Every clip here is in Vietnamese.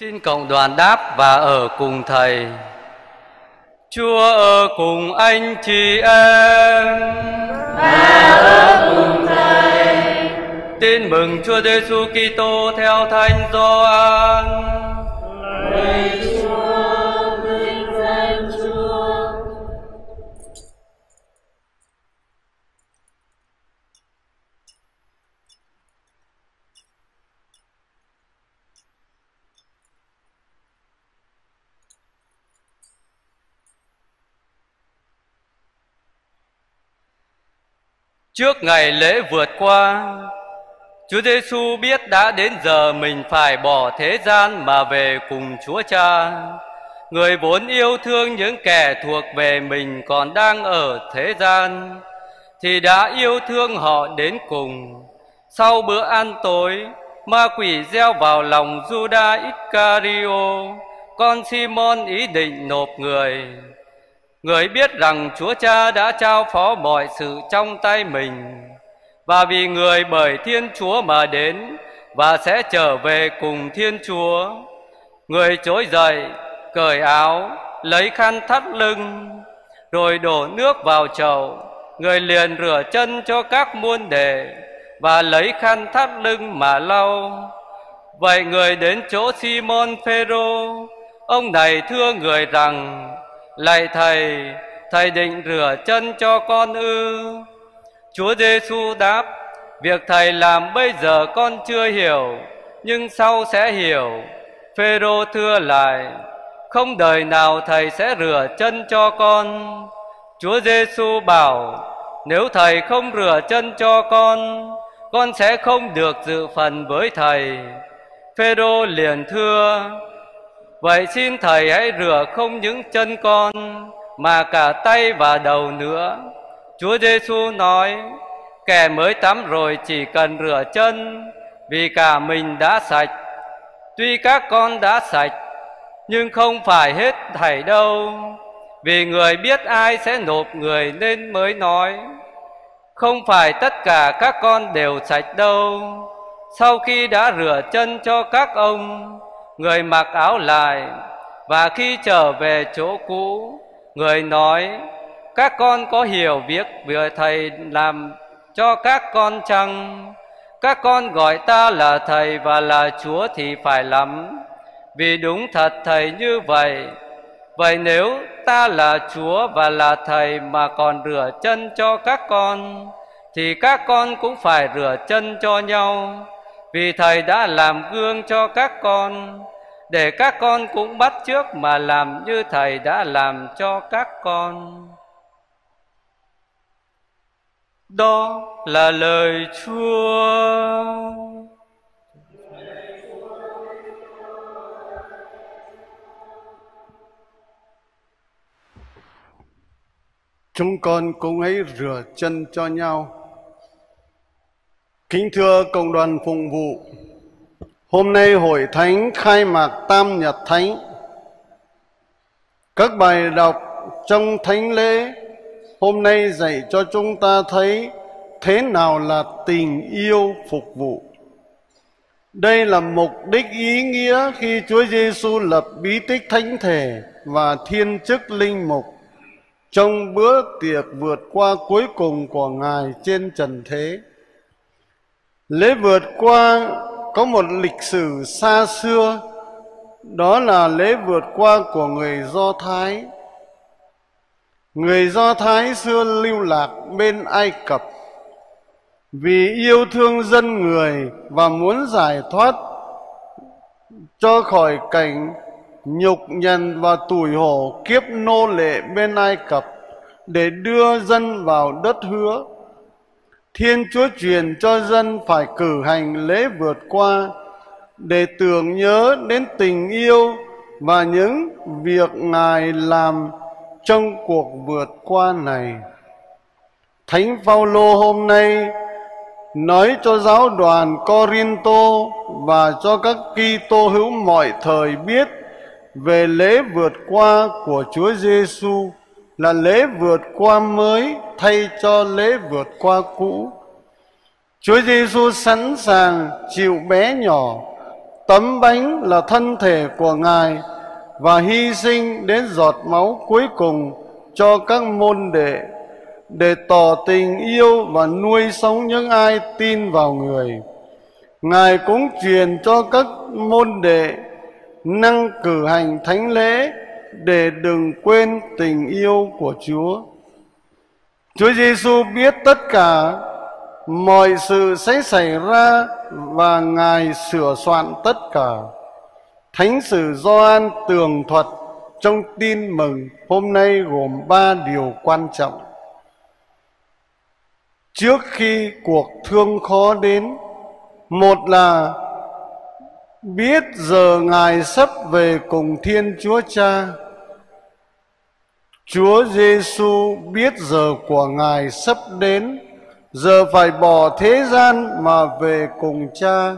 Xin cộng đoàn đáp và ở cùng Thầy. Chúa ở cùng anh chị em. Và ở cùng Thầy. Tin mừng Chúa Giêsu Kitô theo Thánh Gioan. Lạy Chúa, Trước ngày lễ vượt qua, Chúa Giêsu biết đã đến giờ mình phải bỏ thế gian mà về cùng Chúa Cha. Người vốn yêu thương những kẻ thuộc về mình còn đang ở thế gian thì đã yêu thương họ đến cùng. Sau bữa ăn tối, ma quỷ gieo vào lòng Judas Iscario, con Simon ý định nộp người. Người biết rằng Chúa Cha đã trao phó mọi sự trong tay mình và vì người bởi Thiên Chúa mà đến và sẽ trở về cùng Thiên Chúa. Người trỗi dậy, cởi áo, lấy khăn thắt lưng, rồi đổ nước vào chậu. Người liền rửa chân cho các muôn đệ và lấy khăn thắt lưng mà lau. Vậy người đến chỗ Simon Phêrô, ông này thưa người rằng: Lạy thầy, thầy định rửa chân cho con ư? Chúa Giêsu đáp: Việc thầy làm bây giờ con chưa hiểu, nhưng sau sẽ hiểu. Phêrô thưa lại: Không đời nào thầy sẽ rửa chân cho con. Chúa Giêsu bảo: Nếu thầy không rửa chân cho con, con sẽ không được dự phần với thầy. Phêrô liền thưa: Vậy xin thầy hãy rửa không những chân con, mà cả tay và đầu nữa. Chúa Giêsu nói: Kẻ mới tắm rồi chỉ cần rửa chân, vì cả mình đã sạch. Tuy các con đã sạch, nhưng không phải hết thảy đâu. Vì người biết ai sẽ nộp người nên mới nói, Không phải tất cả các con đều sạch đâu Sau khi đã rửa chân cho các ông Người mặc áo lại Và khi trở về chỗ cũ Người nói Các con có hiểu việc vừa thầy làm cho các con chăng? Các con gọi ta là thầy và là chúa thì phải lắm. Vì đúng thật thầy như vậy. Vậy nếu ta là Chúa và là Thầy mà còn rửa chân cho các con, thì các con cũng phải rửa chân cho nhau, vì Thầy đã làm gương cho các con, để các con cũng bắt trước mà làm như Thầy đã làm cho các con. Đó là lời Chúa. Chúng con cũng hãy rửa chân cho nhau. Kính thưa cộng đoàn phụng vụ, hôm nay hội thánh khai mạc Tam Nhật Thánh. Các bài đọc trong thánh lễ hôm nay dạy cho chúng ta thấy thế nào là tình yêu phục vụ. Đây là mục đích ý nghĩa khi Chúa Giêsu lập bí tích thánh thể và thiên chức linh mục trong bữa tiệc vượt qua cuối cùng của Ngài trên trần thế. Lễ vượt qua có một lịch sử xa xưa, đó là lễ vượt qua của người Do Thái. Người Do Thái xưa lưu lạc bên Ai Cập vì yêu thương dân người và muốn giải thoát cho khỏi cảnh nhục nhằn và tủi hổ kiếp nô lệ bên Ai Cập để đưa dân vào đất hứa. Thiên Chúa truyền cho dân phải cử hành lễ vượt qua để tưởng nhớ đến tình yêu và những việc Ngài làm trong cuộc vượt qua này. Thánh Phaolô hôm nay nói cho giáo đoàn Corinto và cho các Kitô hữu mọi thời biết về lễ vượt qua của Chúa Giêsu là lễ vượt qua mới thay cho lễ vượt qua cũ. Chúa Giêsu sẵn sàng chịu bé nhỏ, tấm bánh là thân thể của Ngài và hy sinh đến giọt máu cuối cùng cho các môn đệ, để tỏ tình yêu và nuôi sống những ai tin vào người. Ngài cũng truyền cho các môn đệ năng cử hành thánh lễ để đừng quên tình yêu của Chúa. Chúa Giêsu biết tất cả mọi sự sẽ xảy ra và Ngài sửa soạn tất cả. Thánh sử Gioan tường thuật trong tin mừng hôm nay gồm ba điều quan trọng. Trước khi cuộc thương khó đến, một là biết giờ Ngài sắp về cùng Thiên Chúa Cha. Chúa Giêsu biết giờ của Ngài sắp đến, giờ phải bỏ thế gian mà về cùng Cha.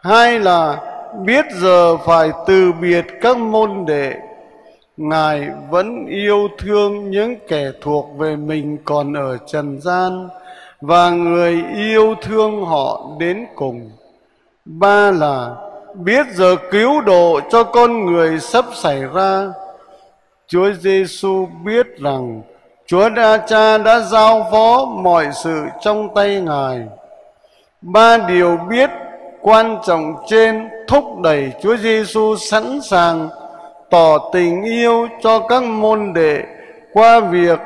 Hai là biết giờ phải từ biệt các môn đệ. Ngài vẫn yêu thương những kẻ thuộc về mình còn ở trần gian và người yêu thương họ đến cùng. Ba là biết giờ cứu độ cho con người sắp xảy ra. Chúa Giêsu biết rằng Chúa Đa Cha đã giao phó mọi sự trong tay Ngài. Ba điều biết quan trọng trên thúc đẩy Chúa Giêsu sẵn sàng tỏ tình yêu cho các môn đệ qua việc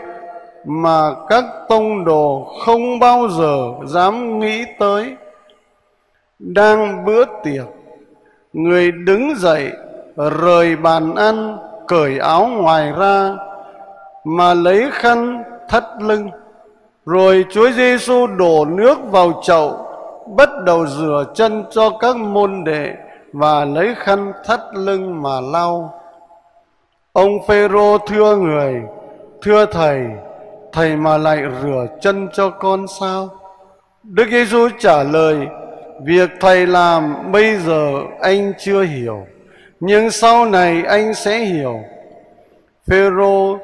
mà các tông đồ không bao giờ dám nghĩ tới. Đang bữa tiệc, người đứng dậy rời bàn ăn, cởi áo ngoài ra mà lấy khăn thắt lưng. Rồi Chúa Giêsu đổ nước vào chậu, bắt đầu rửa chân cho các môn đệ và lấy khăn thắt lưng mà lau. Ông Phêrô thưa người, thưa thầy, thầy mà lại rửa chân cho con sao? Đức Giêsu trả lời, việc thầy làm bây giờ anh chưa hiểu, nhưng sau này anh sẽ hiểu. Phêrô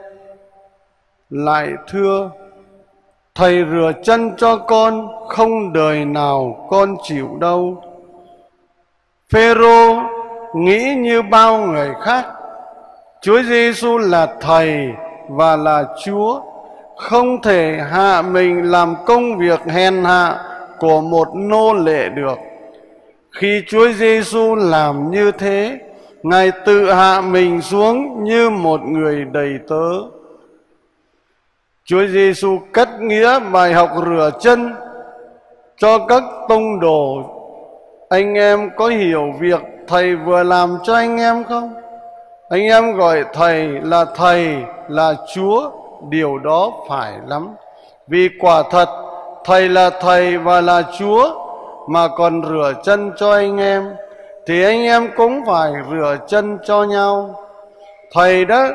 lại thưa, thầy rửa chân cho con không đời nào con chịu đâu. Phêrô nghĩ như bao người khác, Chúa Giêsu là thầy và là Chúa không thể hạ mình làm công việc hèn hạ của một nô lệ được. Khi Chúa Giêsu làm như thế, Ngài tự hạ mình xuống như một người đầy tớ. Chúa Giêsu cắt nghĩa bài học rửa chân cho các tông đồ. Anh em có hiểu việc thầy vừa làm cho anh em không? Anh em gọi thầy là thầy là Chúa điều đó phải lắm vì quả thật thầy là thầy và là chúa, mà còn rửa chân cho anh em, thì anh em cũng phải rửa chân cho nhau. Thầy đã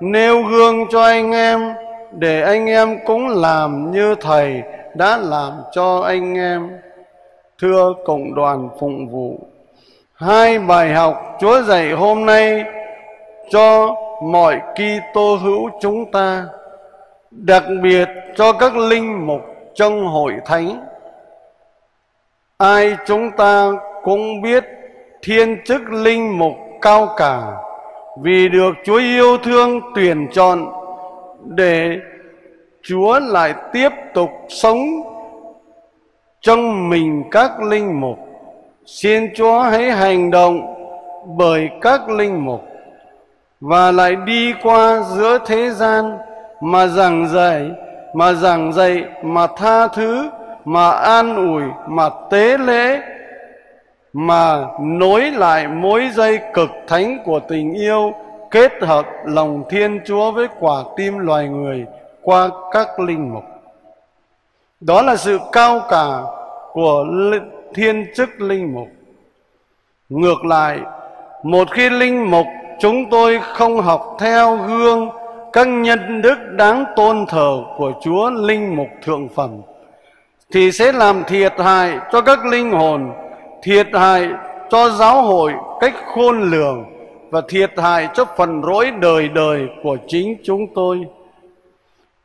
nêu gương cho anh em, để anh em cũng làm như thầy đã làm cho anh em. Thưa cộng đoàn phụng vụ, hai bài học chúa dạy hôm nay cho mọi Kitô hữu chúng ta, đặc biệt cho các linh mục trong hội thánh ai chúng ta cũng biết thiên chức linh mục cao cả, vì được Chúa yêu thương tuyển chọn để Chúa lại tiếp tục sống trong mình các linh mục. Xin Chúa hãy hành động bởi các linh mục và lại đi qua giữa thế gian mà giảng dạy mà giảng dạy mà tha thứ mà an ủi mà tế lễ mà nối lại mối dây cực thánh của tình yêu kết hợp lòng Thiên Chúa với quả tim loài người qua các linh mục. Đó là sự cao cả của thiên chức linh mục. Ngược lại, một khi linh mục chúng tôi không học theo gương các nhân đức đáng tôn thờ của Chúa linh mục thượng phẩm thì sẽ làm thiệt hại cho các linh hồn, thiệt hại cho giáo hội cách khôn lường và thiệt hại cho phần rỗi đời đời của chính chúng tôi.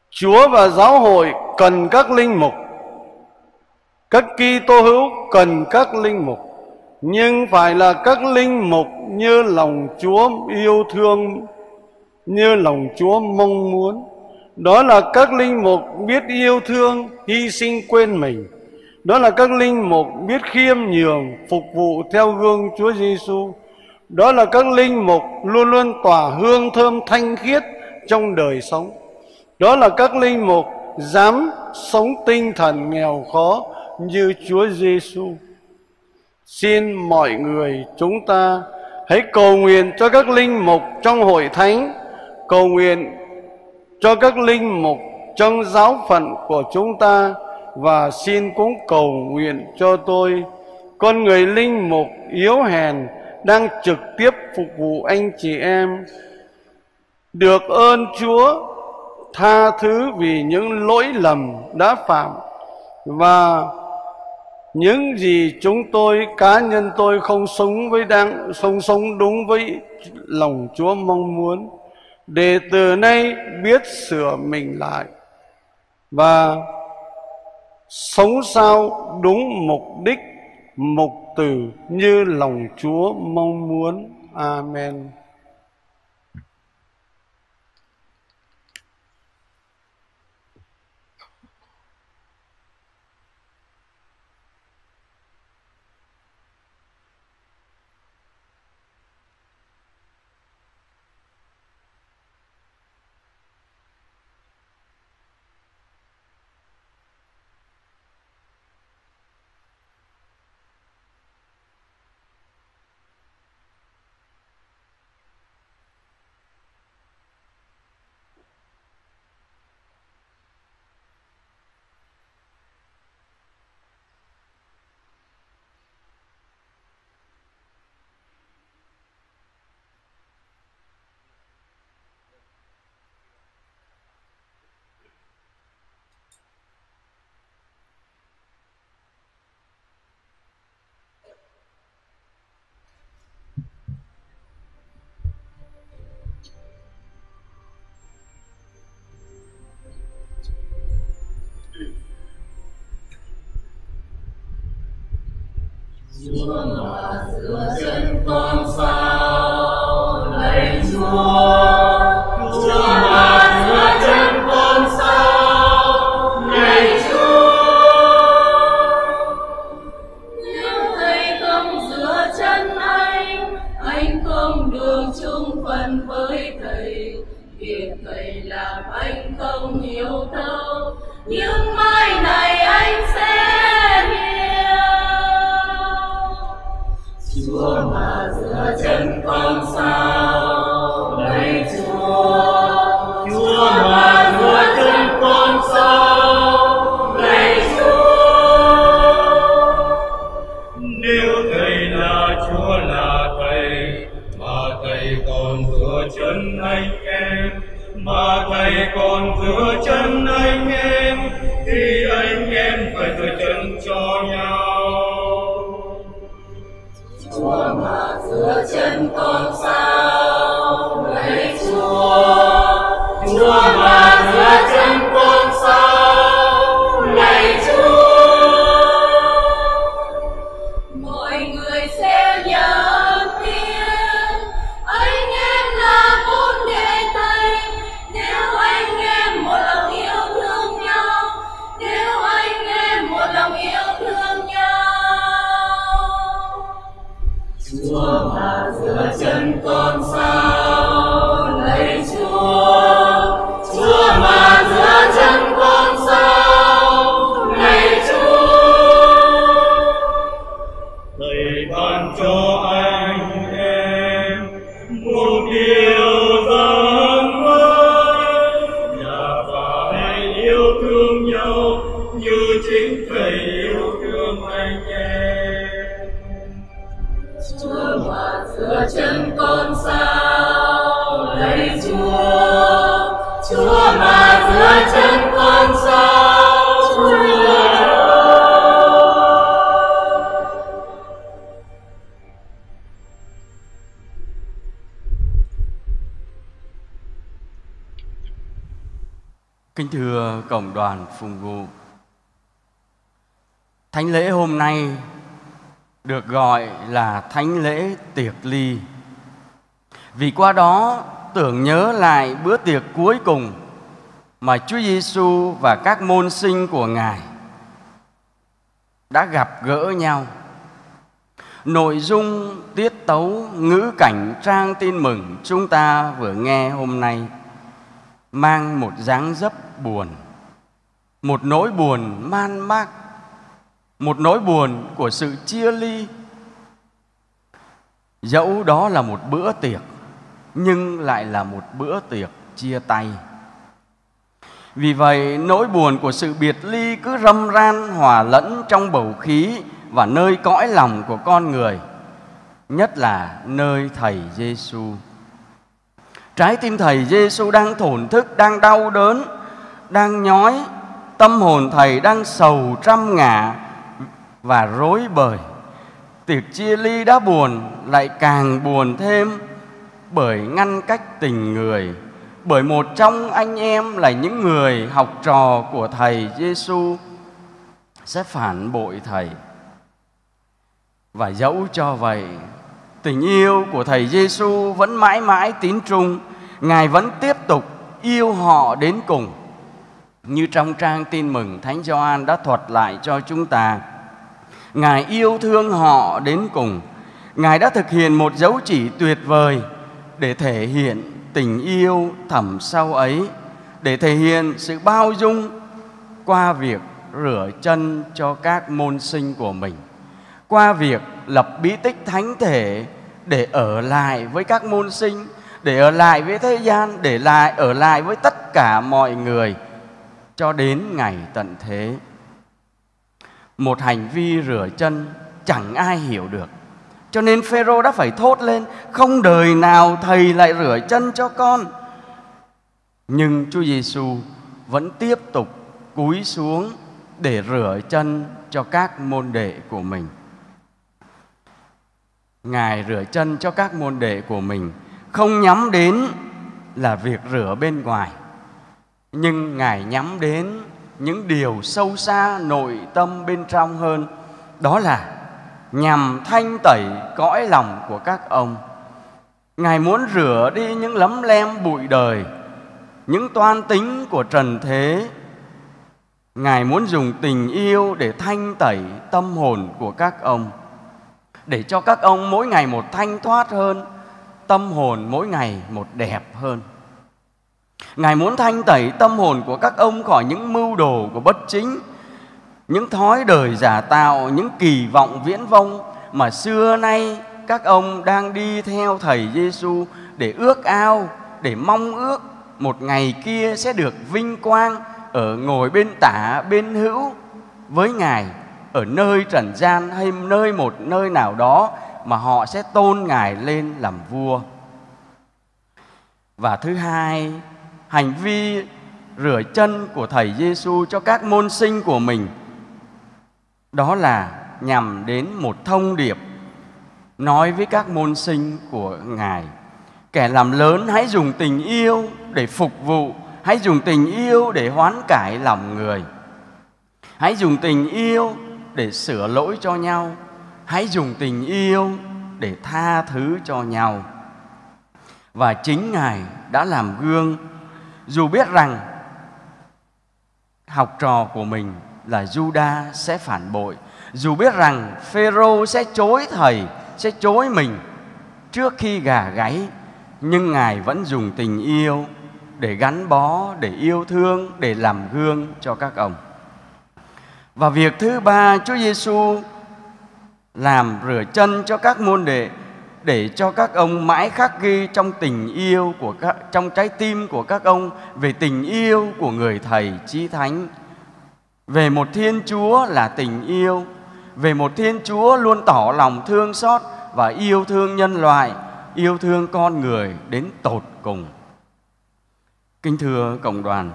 Chúa và giáo hội cần các linh mục. Các Kitô hữu cần các linh mục. nhưng phải là các linh mục như lòng Chúa yêu thương, như lòng Chúa mong muốn. Đó là các linh mục biết yêu thương, hy sinh quên mình. Đó là các linh mục biết khiêm nhường, phục vụ theo gương Chúa Giêsu. Đó là các linh mục luôn luôn tỏa hương thơm thanh khiết trong đời sống. Đó là các linh mục dám sống tinh thần nghèo khó như Chúa Giêsu. Xin mọi người chúng ta hãy cầu nguyện cho các linh mục trong hội thánh, cầu nguyện cho các linh mục trong giáo phận của chúng ta và xin cũng cầu nguyện cho tôi, con người linh mục yếu hèn đang trực tiếp phục vụ anh chị em. Được ơn Chúa tha thứ vì những lỗi lầm đã phạm và những gì chúng tôi cá nhân tôi không sống với đang sống sống đúng với lòng Chúa mong muốn để từ nay biết sửa mình lại và sống sao đúng mục đích, mục tử như lòng Chúa mong muốn. Amen. Chúa mà cộng đoàn phụng vụ Thánh lễ hôm nay được gọi là thánh lễ tiệc ly. Vì qua đó tưởng nhớ lại bữa tiệc cuối cùng mà Chúa Giêsu và các môn sinh của Ngài đã gặp gỡ nhau. Nội dung tiết tấu ngữ cảnh trang tin mừng chúng ta vừa nghe hôm nay mang một dáng dấp buồn, một nỗi buồn man mác, một nỗi buồn của sự chia ly. Dẫu đó là một bữa tiệc, nhưng lại là một bữa tiệc chia tay. Vì vậy, nỗi buồn của sự biệt ly cứ râm ran hòa lẫn trong bầu khí và nơi cõi lòng của con người, nhất là nơi thầy Giêsu. Trái tim thầy Giêsu đang thổn thức, đang đau đớn, đang nhói, tâm hồn thầy đang sầu trăm ngả và rối bời. Tiệc chia ly đã buồn lại càng buồn thêm bởi ngăn cách tình người bởi một trong anh em là những người học trò của thầy Giêsu sẽ phản bội thầy. Và dẫu cho vậy, tình yêu của thầy Giêsu vẫn mãi mãi tín trung, Ngài vẫn tiếp tục yêu họ đến cùng. Như trong trang tin mừng Thánh Gioan đã thuật lại cho chúng ta, Ngài yêu thương họ đến cùng. Ngài đã thực hiện một dấu chỉ tuyệt vời để thể hiện tình yêu thẳm sâu ấy để thể hiện sự bao dung qua việc rửa chân cho các môn sinh của mình qua việc lập bí tích thánh thể để ở lại với các môn sinh để ở lại với thế gian để lại ở lại với tất cả mọi người cho đến ngày tận thế một hành vi rửa chân chẳng ai hiểu được cho nên Phêrô đã phải thốt lên, không đời nào thầy lại rửa chân cho con. Nhưng Chúa Giêsu vẫn tiếp tục cúi xuống để rửa chân cho các môn đệ của mình. Ngài rửa chân cho các môn đệ của mình không nhắm đến là việc rửa bên ngoài, nhưng Ngài nhắm đến những điều sâu xa nội tâm bên trong hơn, đó là nhằm thanh tẩy cõi lòng của các ông. Ngài muốn rửa đi những lấm lem bụi đời, những toan tính của trần thế. Ngài muốn dùng tình yêu để thanh tẩy tâm hồn của các ông, để cho các ông mỗi ngày một thanh thoát hơn, tâm hồn mỗi ngày một đẹp hơn. Ngài muốn thanh tẩy tâm hồn của các ông khỏi những mưu đồ của bất chính, những thói đời giả tạo, những kỳ vọng viễn vông mà xưa nay các ông đang đi theo thầy Giêsu để ước ao, để mong ước một ngày kia sẽ được vinh quang ở ngồi bên tả bên hữu với ngài ở nơi trần gian hay nơi một nơi nào đó mà họ sẽ tôn ngài lên làm vua. Và thứ hai, hành vi rửa chân của thầy Giêsu cho các môn sinh của mình. Đó là nhằm đến một thông điệp nói với các môn sinh của ngài. Kẻ làm lớn hãy dùng tình yêu để phục vụ, hãy dùng tình yêu để hoán cải lòng người. Hãy dùng tình yêu để sửa lỗi cho nhau. Hãy dùng tình yêu để tha thứ cho nhau. Và chính ngài đã làm gương dù biết rằng học trò của mình là Juda sẽ phản bội. Dù biết rằng Phêrô sẽ chối thầy, sẽ chối mình trước khi gà gáy, nhưng ngài vẫn dùng tình yêu để gắn bó, để yêu thương, để làm gương cho các ông. Và việc thứ ba, Chúa Giêsu làm rửa chân cho các môn đệ để cho các ông mãi khắc ghi trong tình yêu của các trong trái tim của các ông về tình yêu của người thầy chí thánh về một Thiên Chúa là tình yêu, về một Thiên Chúa luôn tỏ lòng thương xót và yêu thương nhân loại, yêu thương con người đến tột cùng. Kính thưa cộng đoàn,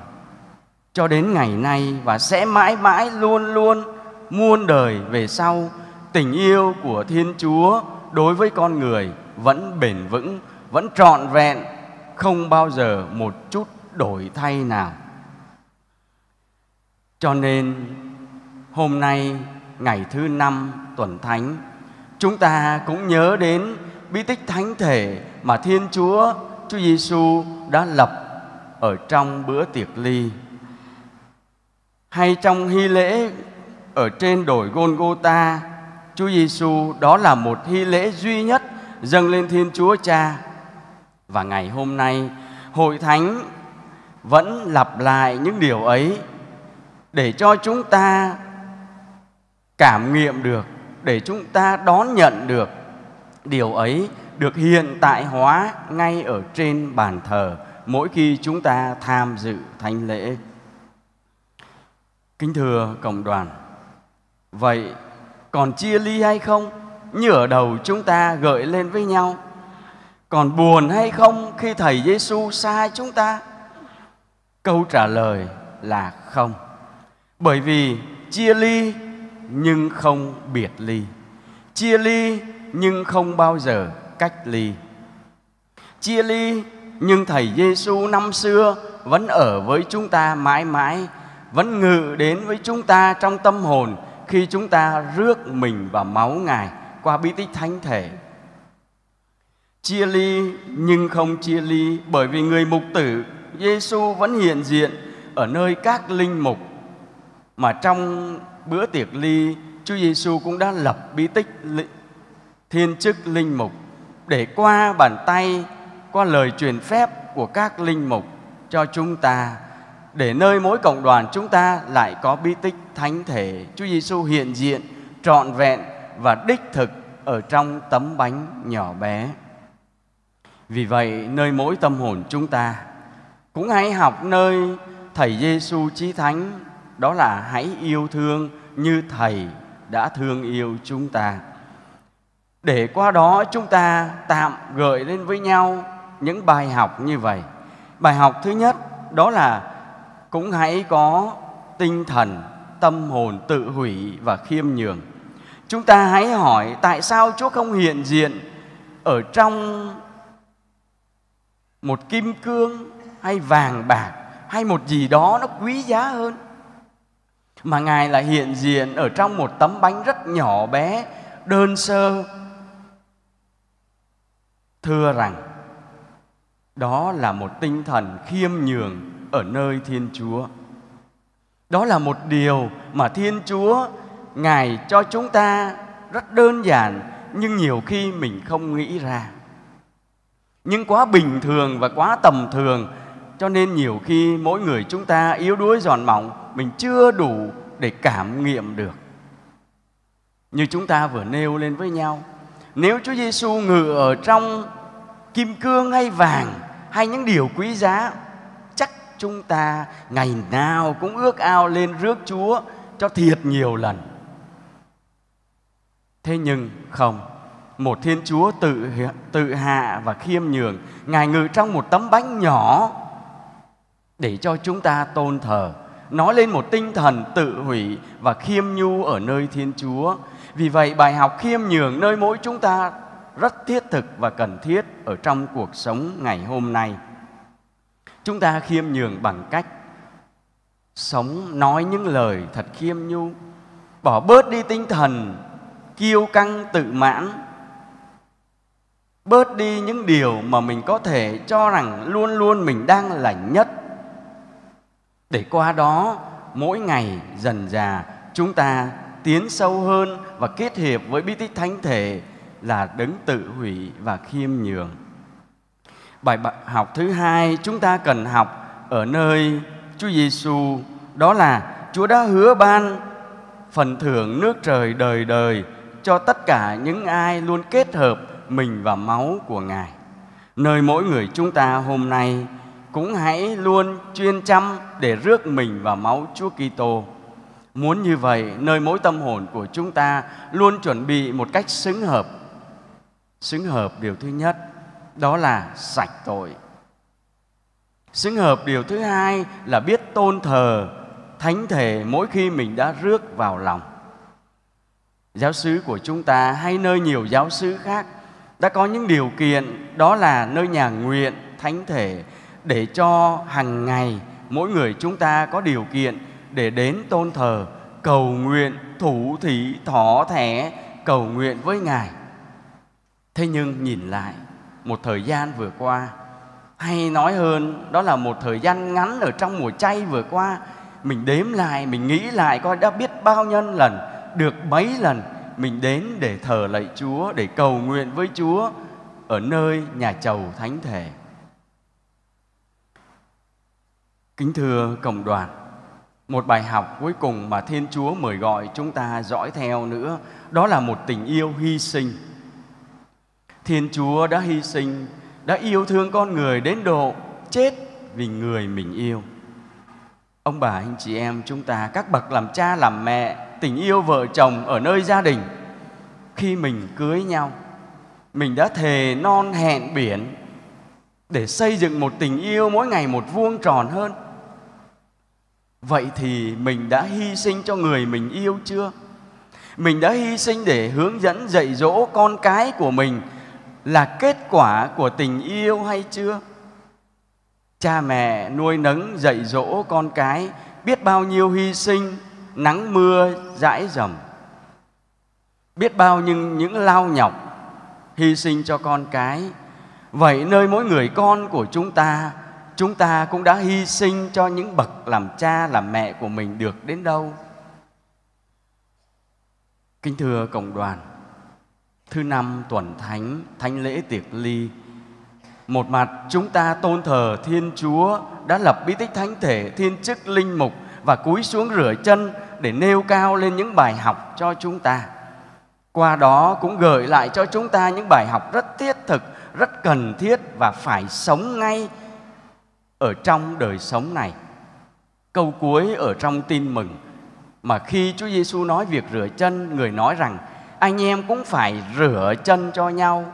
cho đến ngày nay và sẽ mãi mãi luôn luôn muôn đời về sau, tình yêu của Thiên Chúa đối với con người vẫn bền vững, vẫn trọn vẹn, không bao giờ một chút đổi thay nào. Cho nên hôm nay ngày thứ năm tuần thánh chúng ta cũng nhớ đến bí tích thánh thể mà Thiên Chúa Chúa Giêsu đã lập ở trong bữa tiệc ly hay trong hy lễ ở trên đồi Golgotha Chúa Giêsu đó là một hy lễ duy nhất dâng lên Thiên Chúa Cha và ngày hôm nay hội thánh vẫn lặp lại những điều ấy để cho chúng ta cảm nghiệm được để chúng ta đón nhận được điều ấy được hiện tại hóa ngay ở trên bàn thờ mỗi khi chúng ta tham dự thánh lễ. Kính thưa cộng đoàn, vậy còn chia ly hay không? Như ở đầu chúng ta gợi lên với nhau. Còn buồn hay không khi thầy Giêsu xa chúng ta? Câu trả lời là không. Bởi vì chia ly nhưng không biệt ly. Chia ly nhưng không bao giờ cách ly. Chia ly nhưng thầy Giêsu năm xưa vẫn ở với chúng ta mãi mãi, vẫn ngự đến với chúng ta trong tâm hồn khi chúng ta rước mình vào máu Ngài qua bí tích thánh thể. Chia ly, nhưng không chia ly, bởi vì người mục tử Giêsu vẫn hiện diện ở nơi các linh mục mà trong bữa tiệc ly, Chúa Giêsu cũng đã lập bí tích thiên chức linh mục để qua bàn tay, qua lời truyền phép của các linh mục cho chúng ta để nơi mỗi cộng đoàn chúng ta lại có bí tích thánh thể Chúa Giêsu hiện diện, trọn vẹn và đích thực ở trong tấm bánh nhỏ bé. Vì vậy, nơi mỗi tâm hồn chúng ta cũng hãy học nơi thầy Giêsu chí thánh đó là hãy yêu thương như thầy đã thương yêu chúng ta. Để qua đó chúng ta tạm gợi lên với nhau những bài học như vậy. Bài học thứ nhất đó là cũng hãy có tinh thần, tâm hồn tự hủy và khiêm nhường. Chúng ta hãy hỏi tại sao Chúa không hiện diện ở trong một kim cương hay vàng bạc hay một gì đó nó quý giá hơn mà ngài lại hiện diện ở trong một tấm bánh rất nhỏ bé đơn sơ thưa rằng đó là một tinh thần khiêm nhường ở nơi thiên chúa. Đó là một điều mà thiên chúa, ngài cho chúng ta rất đơn giản nhưng nhiều khi mình không nghĩ ra. Nhưng quá bình thường và quá tầm thường, cho nên nhiều khi mỗi người chúng ta yếu đuối giòn mỏng, mình chưa đủ để cảm nghiệm được. Như chúng ta vừa nêu lên với nhau, nếu Chúa Giêsu ngự ở trong kim cương hay vàng hay những điều quý giá chúng ta ngày nào cũng ước ao lên rước Chúa cho thiệt nhiều lần. Thế nhưng không, một thiên chúa tự tự hạ và khiêm nhường, ngài ngự trong một tấm bánh nhỏ để cho chúng ta tôn thờ. Nói lên một tinh thần tự hủy và khiêm nhu ở nơi thiên chúa. Vì vậy, bài học khiêm nhường nơi mỗi chúng ta rất thiết thực và cần thiết ở trong cuộc sống ngày hôm nay chúng ta khiêm nhường bằng cách sống nói những lời thật khiêm nhu, bỏ bớt đi tinh thần kiêu căng tự mãn, bớt đi những điều mà mình có thể cho rằng luôn luôn mình đang là nhất. Để qua đó, mỗi ngày dần dà, chúng ta tiến sâu hơn và kết hiệp với bí tích thánh thể là đứng tự hủy và khiêm nhường bài học thứ hai chúng ta cần học ở nơi Chúa Giêsu đó là Chúa đã hứa ban phần thưởng nước trời đời đời cho tất cả những ai luôn kết hợp mình và máu của Ngài. Nơi mỗi người chúng ta hôm nay cũng hãy luôn chuyên chăm để rước mình vào máu Chúa Kitô. Muốn như vậy, nơi mỗi tâm hồn của chúng ta luôn chuẩn bị một cách xứng hợp. Xứng hợp điều thứ nhất, đó là sạch tội. Xứng hợp điều thứ hai là biết tôn thờ thánh thể mỗi khi mình đã rước vào lòng. Giáo sứ của chúng ta hay nơi nhiều giáo sứ khác đã có những điều kiện, đó là nơi nhà nguyện thánh thể để cho hàng ngày mỗi người chúng ta có điều kiện để đến tôn thờ, cầu nguyện thủ thí thỏ thẻ, cầu nguyện với Ngài. Thế nhưng nhìn lại một thời gian vừa qua hay nói hơn đó là một thời gian ngắn ở trong mùa chay vừa qua mình đếm lại mình nghĩ lại coi đã biết bao nhiêu lần được mấy lần mình đến để thờ lạy Chúa để cầu nguyện với Chúa ở nơi nhà chầu thánh thể. Kính thưa cộng đoàn, một bài học cuối cùng mà Thiên Chúa mời gọi chúng ta dõi theo nữa, đó là một tình yêu hy sinh. Thiên Chúa đã hy sinh, đã yêu thương con người đến độ chết vì người mình yêu. Ông bà anh chị em chúng ta, các bậc làm cha làm mẹ, tình yêu vợ chồng ở nơi gia đình, khi mình cưới nhau, mình đã thề non hẹn biển để xây dựng một tình yêu mỗi ngày một vuông tròn hơn vậy thì mình đã hy sinh cho người mình yêu chưa mình đã hy sinh để hướng dẫn dạy dỗ con cái của mình là kết quả của tình yêu hay chưa? Cha mẹ nuôi nấng, dạy dỗ con cái biết bao nhiêu hy sinh, nắng mưa dãi dầm biết bao nhiêu những lao nhọc hy sinh cho con cái. Vậy nơi mỗi người con của chúng ta chúng ta cũng đã hy sinh cho những bậc làm cha, làm mẹ của mình được đến đâu? Kính thưa cộng đoàn thứ năm tuần thánh thánh lễ tiệc ly một mặt chúng ta tôn thờ thiên chúa đã lập bí tích thánh thể thiên chức linh mục và cúi xuống rửa chân để nêu cao lên những bài học cho chúng ta qua đó cũng gợi lại cho chúng ta những bài học rất thiết thực rất cần thiết và phải sống ngay ở trong đời sống này. Câu cuối ở trong tin mừng mà khi Chúa Giêsu nói việc rửa chân, người nói rằng anh em cũng phải rửa chân cho nhau,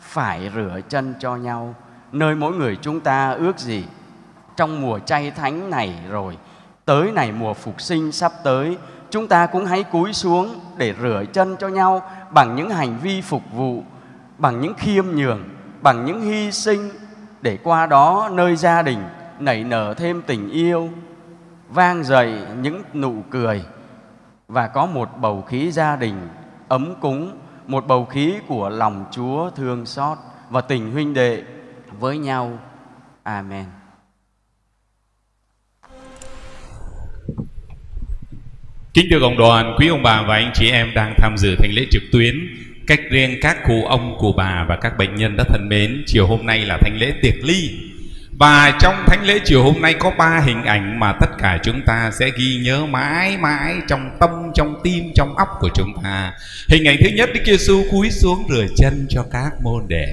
phải rửa chân cho nhau. Nơi mỗi người chúng ta ước gì trong mùa chay thánh này rồi, tới này mùa phục sinh sắp tới, chúng ta cũng hãy cúi xuống để rửa chân cho nhau bằng những hành vi phục vụ, bằng những khiêm nhường, bằng những hy sinh để qua đó nơi gia đình nảy nở thêm tình yêu vang dậy những nụ cười và có một bầu khí gia đình ấm cúng một bầu khí của lòng Chúa thương xót và tình huynh đệ với nhau. Amen. Kính thưa cộng đoàn, quý ông bà và anh chị em đang tham dự thánh lễ trực tuyến cách riêng các cụ ông, cụ bà và các bệnh nhân đã thân mến, chiều hôm nay là thánh lễ tiệc ly. Và trong thánh lễ chiều hôm nay có ba hình ảnh mà tất cả chúng ta sẽ ghi nhớ mãi mãi trong tâm, trong tim, trong óc của chúng ta. Hình ảnh thứ nhất Đức Giêsu cúi xuống rửa chân cho các môn đệ.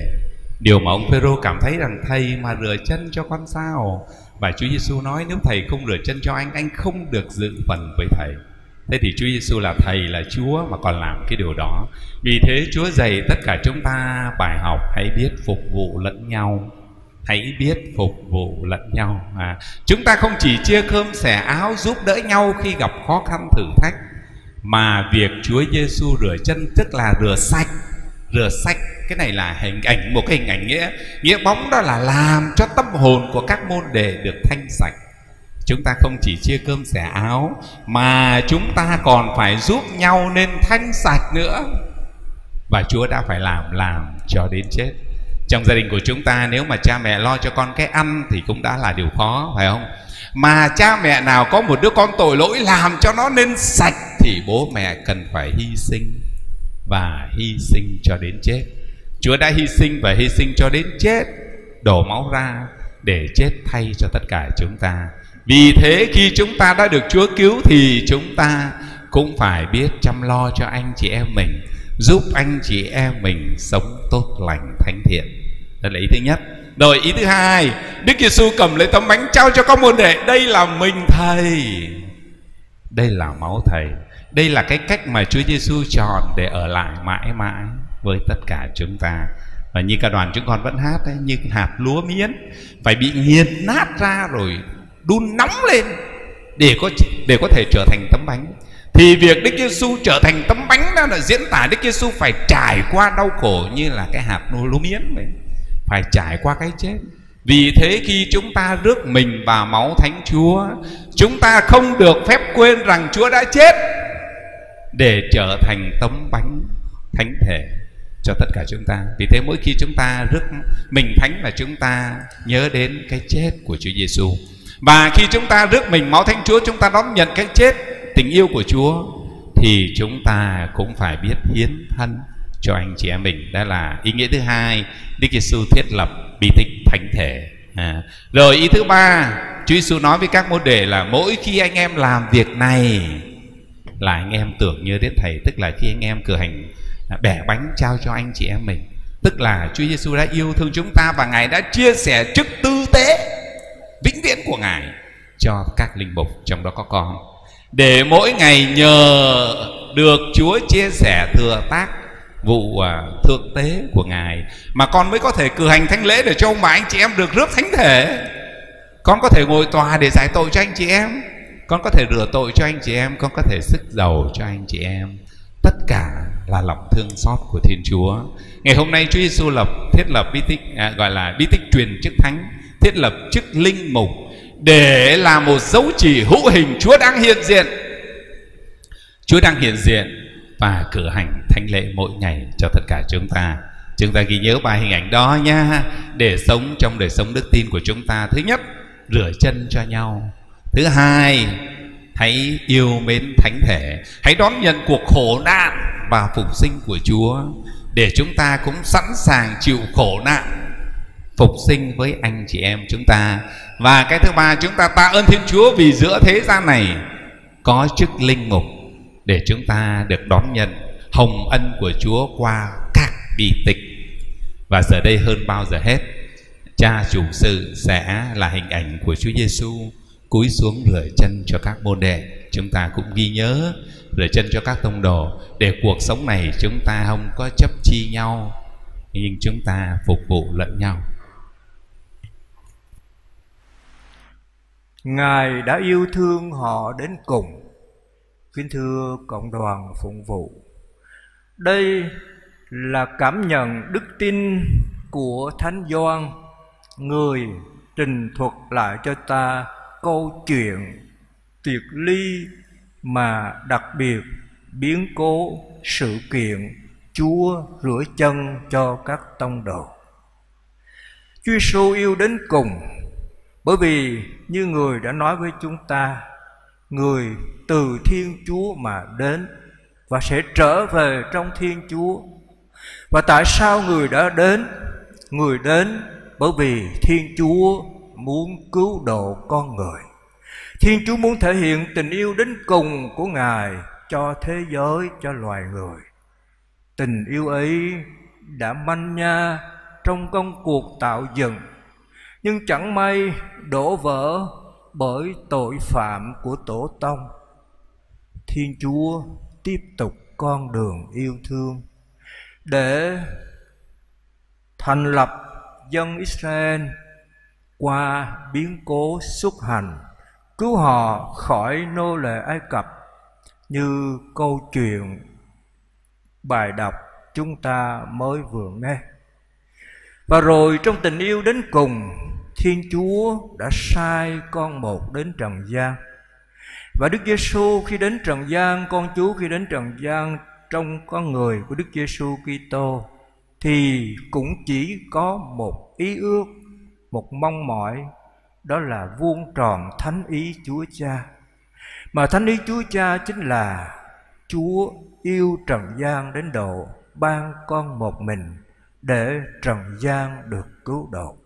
Điều mà ông Phêrô cảm thấy rằng thầy mà rửa chân cho con sao? Và Chúa Giêsu nói nếu thầy không rửa chân cho anh, anh không được dự phần với thầy. Thế thì Chúa Giêsu là thầy là Chúa mà còn làm cái điều đó. Vì thế Chúa dạy tất cả chúng ta bài học hãy biết phục vụ lẫn nhau. Hãy biết phục vụ lẫn nhau. À, chúng ta không chỉ chia cơm xẻ áo giúp đỡ nhau khi gặp khó khăn thử thách mà việc Chúa Giêsu rửa chân tức là rửa sạch. Rửa sạch cái này là hình ảnh một cái hình ảnh nghĩa nghĩa bóng đó là làm cho tâm hồn của các môn đề được thanh sạch. Chúng ta không chỉ chia cơm xẻ áo mà chúng ta còn phải giúp nhau nên thanh sạch nữa. Và Chúa đã phải làm làm cho đến chết trong gia đình của chúng ta nếu mà cha mẹ lo cho con cái ăn thì cũng đã là điều khó phải không? Mà cha mẹ nào có một đứa con tội lỗi làm cho nó nên sạch thì bố mẹ cần phải hy sinh và hy sinh cho đến chết. Chúa đã hy sinh và hy sinh cho đến chết đổ máu ra để chết thay cho tất cả chúng ta. Vì thế khi chúng ta đã được Chúa cứu thì chúng ta cũng phải biết chăm lo cho anh chị em mình, giúp anh chị em mình sống tốt lành thánh thiện. Đó là ý thứ nhất. Rồi ý thứ hai, Đức Giêsu cầm lấy tấm bánh trao cho các môn đệ, đây là mình thầy. Đây là máu thầy. Đây là cái cách mà Chúa Giêsu chọn để ở lại mãi mãi với tất cả chúng ta. Và như các đoàn chúng con vẫn hát ấy, như hạt lúa miến phải bị nghiền nát ra rồi đun nóng lên để có để có thể trở thành tấm bánh thì việc Đức Giêsu trở thành tấm bánh đó là diễn tả Đức Giêsu phải trải qua đau khổ như là cái hạt nô lúa miến vậy phải trải qua cái chết vì thế khi chúng ta rước mình vào máu Thánh Chúa Chúng ta không được phép quên rằng Chúa đã chết Để trở thành tấm bánh thánh thể cho tất cả chúng ta. Vì thế mỗi khi chúng ta rước mình thánh là chúng ta nhớ đến cái chết của Chúa Giêsu. Và khi chúng ta rước mình máu thánh Chúa, chúng ta đón nhận cái chết tình yêu của Chúa thì chúng ta cũng phải biết hiến thân cho anh chị em mình. Đó là ý nghĩa thứ hai, Đức Giêsu thiết lập bí tích thánh thể. À. Rồi ý thứ ba, Chúa Giêsu nói với các môn đệ là mỗi khi anh em làm việc này là anh em tưởng nhớ đến thầy, tức là khi anh em cử hành à, bẻ bánh trao cho anh chị em mình tức là Chúa Giêsu đã yêu thương chúng ta và Ngài đã chia sẻ chức tư tế vĩnh viễn của Ngài cho các linh mục trong đó có con để mỗi ngày nhờ được Chúa chia sẻ thừa tác vụ uh, thượng tế của Ngài. Mà con mới có thể cử hành thánh lễ để cho ông bà anh chị em được rước thánh thể. Con có thể ngồi tòa để giải tội cho anh chị em. Con có thể rửa tội cho anh chị em. Con có thể sức giàu cho anh chị em. Tất cả là lòng thương xót của Thiên Chúa. Ngày hôm nay Chúa Giêsu lập thiết lập bí tích à, gọi là bí tích truyền chức thánh, thiết lập chức linh mục để là một dấu chỉ hữu hình Chúa đang hiện diện. Chúa đang hiện diện và cử hành thánh lễ mỗi ngày cho tất cả chúng ta. Chúng ta ghi nhớ bài hình ảnh đó nha để sống trong đời sống đức tin của chúng ta. Thứ nhất, rửa chân cho nhau. Thứ hai, hãy yêu mến thánh thể, hãy đón nhận cuộc khổ nạn và phục sinh của Chúa để chúng ta cũng sẵn sàng chịu khổ nạn phục sinh với anh chị em chúng ta và cái thứ ba chúng ta tạ ơn Thiên Chúa vì giữa thế gian này có chức linh mục để chúng ta được đón nhận hồng ân của Chúa qua các bi tịch. Và giờ đây hơn bao giờ hết, cha chủ sự sẽ là hình ảnh của Chúa Giêsu cúi xuống rửa chân cho các môn đệ. Chúng ta cũng ghi nhớ rửa chân cho các tông đồ để cuộc sống này chúng ta không có chấp chi nhau, nhưng chúng ta phục vụ lẫn nhau. Ngài đã yêu thương họ đến cùng. Kính thưa cộng đoàn phụng vụ Đây là cảm nhận đức tin của Thánh Gioan Người trình thuật lại cho ta câu chuyện tuyệt ly mà đặc biệt biến cố sự kiện Chúa rửa chân cho các tông đồ. Chúa Giêsu yêu đến cùng bởi vì như người đã nói với chúng ta, người từ Thiên Chúa mà đến và sẽ trở về trong Thiên Chúa. Và tại sao người đã đến? Người đến bởi vì Thiên Chúa muốn cứu độ con người. Thiên Chúa muốn thể hiện tình yêu đến cùng của Ngài cho thế giới, cho loài người. Tình yêu ấy đã manh nha trong công cuộc tạo dựng, nhưng chẳng may đổ vỡ bởi tội phạm của tổ tông. Thiên Chúa tiếp tục con đường yêu thương để thành lập dân Israel qua biến cố xuất hành cứu họ khỏi nô lệ Ai Cập như câu chuyện bài đọc chúng ta mới vừa nghe. Và rồi trong tình yêu đến cùng, Thiên Chúa đã sai con một đến trần gian. Và Đức Giêsu khi đến trần gian, con Chúa khi đến trần gian trong con người của Đức Giêsu Kitô thì cũng chỉ có một ý ước, một mong mỏi đó là vuông tròn thánh ý Chúa Cha. Mà thánh ý Chúa Cha chính là Chúa yêu trần gian đến độ ban con một mình để trần gian được cứu độ.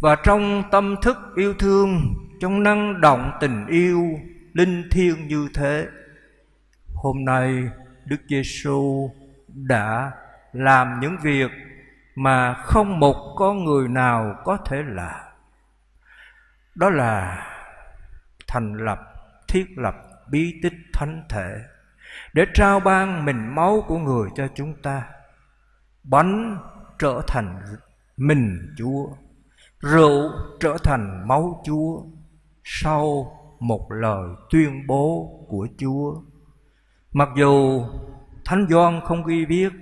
Và trong tâm thức yêu thương, trong năng động tình yêu linh thiêng như thế, hôm nay Đức Giêsu đã làm những việc mà không một con người nào có thể làm. Đó là thành lập thiết lập bí tích thánh thể để trao ban mình máu của người cho chúng ta bánh trở thành mình chúa rượu trở thành máu chúa sau một lời tuyên bố của chúa. Mặc dù thánh doan không ghi viết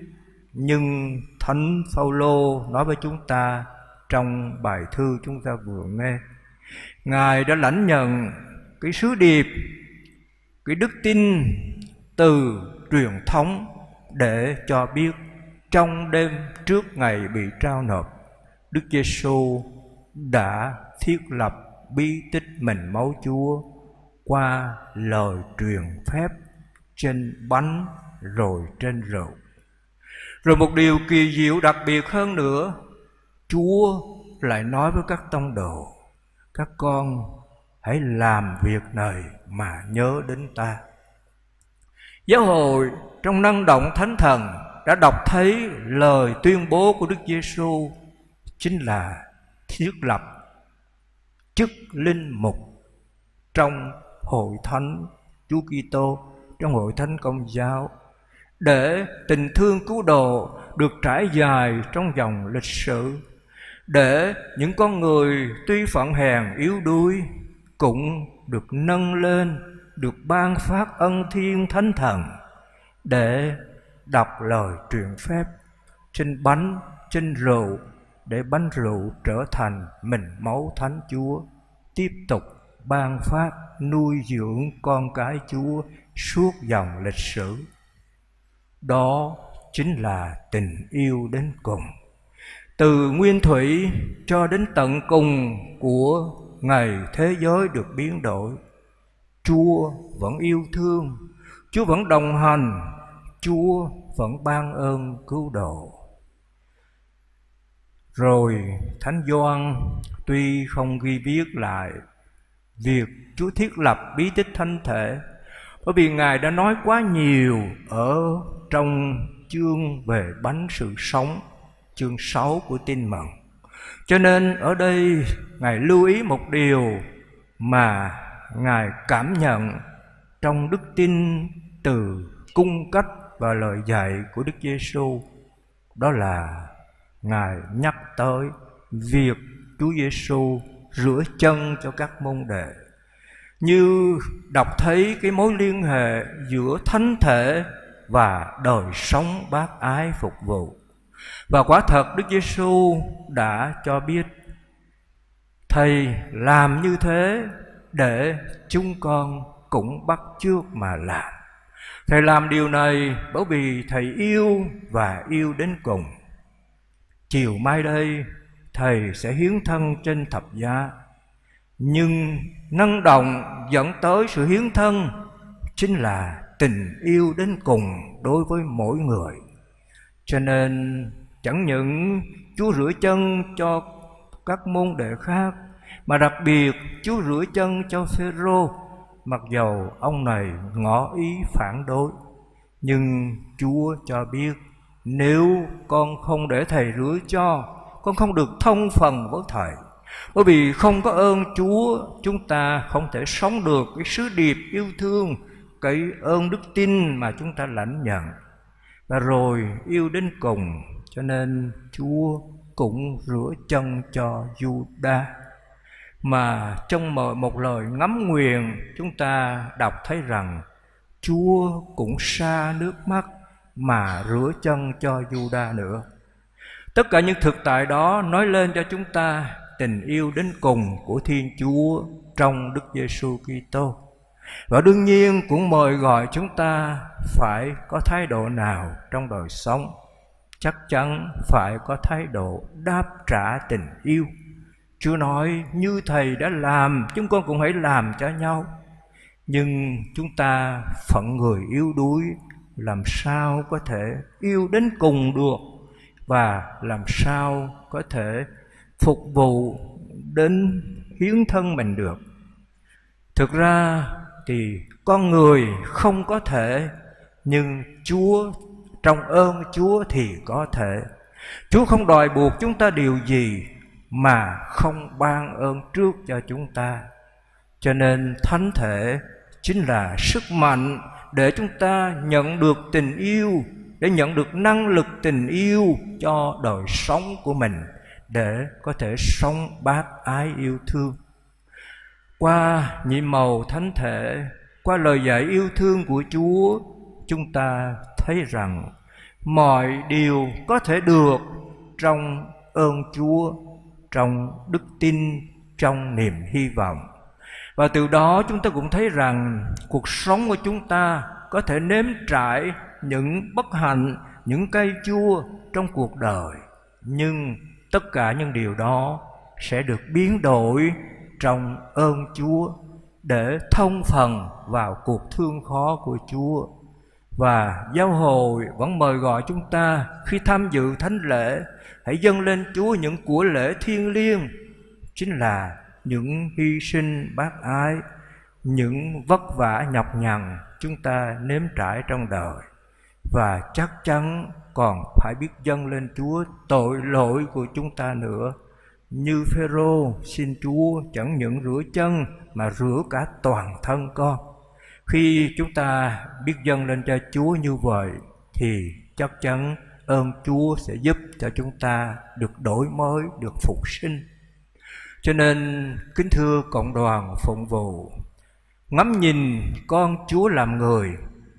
nhưng thánh phaolô nói với chúng ta trong bài thư chúng ta vừa nghe Ngài đã lãnh nhận cái sứ điệp, cái đức tin từ truyền thống để cho biết trong đêm trước ngày bị trao nộp, Đức Giêsu đã thiết lập bi tích mình máu Chúa qua lời truyền phép trên bánh rồi trên rượu. Rồi một điều kỳ diệu đặc biệt hơn nữa, Chúa lại nói với các tông đồ, các con hãy làm việc này mà nhớ đến ta. Giáo hội trong năng động thánh thần đã đọc thấy lời tuyên bố của Đức Giêsu chính là thiết lập chức linh mục trong hội thánh Chúa Kitô, trong hội thánh công giáo, để tình thương cứu độ được trải dài trong dòng lịch sử, để những con người tuy phận hèn yếu đuối cũng được nâng lên, được ban phát ân thiên thánh thần để đọc lời truyền phép trên bánh trên rượu để bánh rượu trở thành mình máu thánh chúa. Tiếp tục ban phát nuôi dưỡng con cái chúa suốt dòng lịch sử. Đó chính là tình yêu đến cùng. Từ nguyên thủy cho đến tận cùng của ngày thế giới được biến đổi, chúa vẫn yêu thương, chúa vẫn đồng hành, chúa vẫn ban ơn cứu độ rồi thánh doan tuy không ghi viết lại việc chúa thiết lập bí tích thánh thể, bởi vì ngài đã nói quá nhiều ở trong chương về bánh sự sống, chương 6 của tin mừng. Cho nên ở đây ngài lưu ý một điều mà ngài cảm nhận trong đức tin từ cung cách và lời dạy của Đức Giêsu đó là ngài nhắc tới việc Chúa Giêsu rửa chân cho các môn đệ. Như đọc thấy cái mối liên hệ giữa thánh thể và đời sống bác ái phục vụ. Và quả thật Đức Giêsu đã cho biết, thầy làm như thế để chúng con cũng bắt chước mà làm. Thầy làm điều này bởi vì thầy yêu và yêu đến cùng chiều mai đây thầy sẽ hiến thân trên thập giá. Nhưng năng động dẫn tới sự hiến thân chính là tình yêu đến cùng đối với mỗi người. Cho nên chẳng những chúa rửa chân cho các môn đệ khác mà đặc biệt chúa rửa chân cho phêrô mặc dầu ông này ngỏ ý phản đối. Nhưng chúa cho biết nếu con không để thầy rửa cho, con không được thông phần với thầy. Bởi vì không có ơn chúa, chúng ta không thể sống được cái sứ điệp yêu thương, cái ơn đức tin mà chúng ta lãnh nhận. Và rồi yêu đến cùng, cho nên chúa cũng rửa chân cho Juda mà trong một lời ngắm nguyền chúng ta đọc thấy rằng Chúa cũng xa nước mắt mà rửa chân cho Juda nữa. Tất cả những thực tại đó nói lên cho chúng ta tình yêu đến cùng của Thiên Chúa trong Đức Giêsu Kitô. Và đương nhiên cũng mời gọi chúng ta phải có thái độ nào trong đời sống. Chắc chắn phải có thái độ đáp trả tình yêu Chúa nói, như Thầy đã làm, Chúng con cũng hãy làm cho nhau Nhưng chúng ta phận người yếu đuối làm sao có thể yêu đến cùng được Và làm sao có thể phục vụ đến hiến thân mình được. Thực ra thì con người không có thể, Nhưng Chúa, trong ơn Chúa thì có thể. Chúa không đòi buộc chúng ta điều gì mà không ban ơn trước cho chúng ta. Cho nên thánh thể chính là sức mạnh để chúng ta nhận được tình yêu, để nhận được năng lực tình yêu cho đời sống của mình, để có thể sống bác ái yêu thương. Qua nhị màu thánh thể, qua lời dạy yêu thương của chúa, chúng ta thấy rằng mọi điều có thể được trong ơn chúa, trong đức tin, trong niềm hy vọng và từ đó chúng ta cũng thấy rằng cuộc sống của chúng ta có thể nếm trải những bất hạnh, những cay chua trong cuộc đời. Nhưng tất cả những điều đó sẽ được biến đổi trong ơn chúa để thông phần vào cuộc thương khó của chúa. Và giáo hội vẫn mời gọi chúng ta khi tham dự thánh lễ, hãy dâng lên chúa những của lễ thiêng liêng, chính là những hy sinh bác ái những vất vả nhọc nhằn chúng ta nếm trải trong đời và chắc chắn còn phải biết dâng lên Chúa tội lỗi của chúng ta nữa. Như Phêrô xin Chúa chẳng những rửa chân mà rửa cả toàn thân con. Khi chúng ta biết dâng lên cho Chúa như vậy thì chắc chắn ơn Chúa sẽ giúp cho chúng ta được đổi mới, được phục sinh. Cho nên kính thưa cộng đoàn phụng vụ, ngắm nhìn con Chúa làm người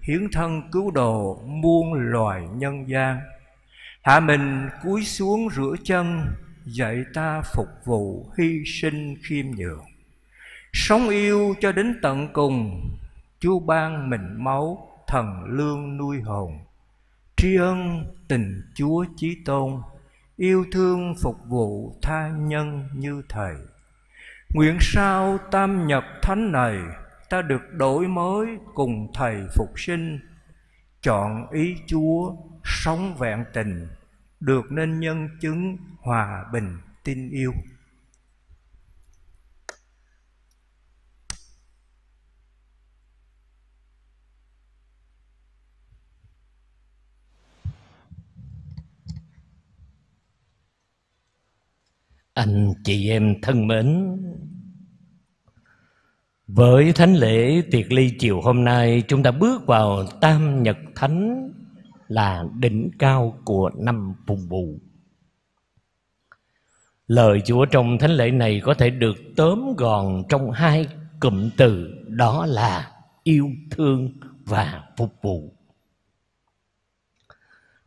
hiến thân cứu độ muôn loài nhân gian. Hạ mình cúi xuống rửa chân dạy ta phục vụ hy sinh khiêm nhường. Sống yêu cho đến tận cùng chúa ban mình máu thần lương nuôi hồn. Tri ân tình chúa chí tôn yêu thương phục vụ tha nhân như thầy. Nguyện sao tam nhật thánh này, ta được đổi mới cùng thầy phục sinh. Chọn ý chúa, sống vẹn tình, được nên nhân chứng hòa bình tin yêu. Anh chị em thân mến, với thánh lễ tiệc ly chiều hôm nay, chúng ta bước vào tam nhật thánh là đỉnh cao của năm phùng vụ. Lời Chúa trong thánh lễ này có thể được tóm gọn trong hai cụm từ, đó là yêu thương và phục vụ.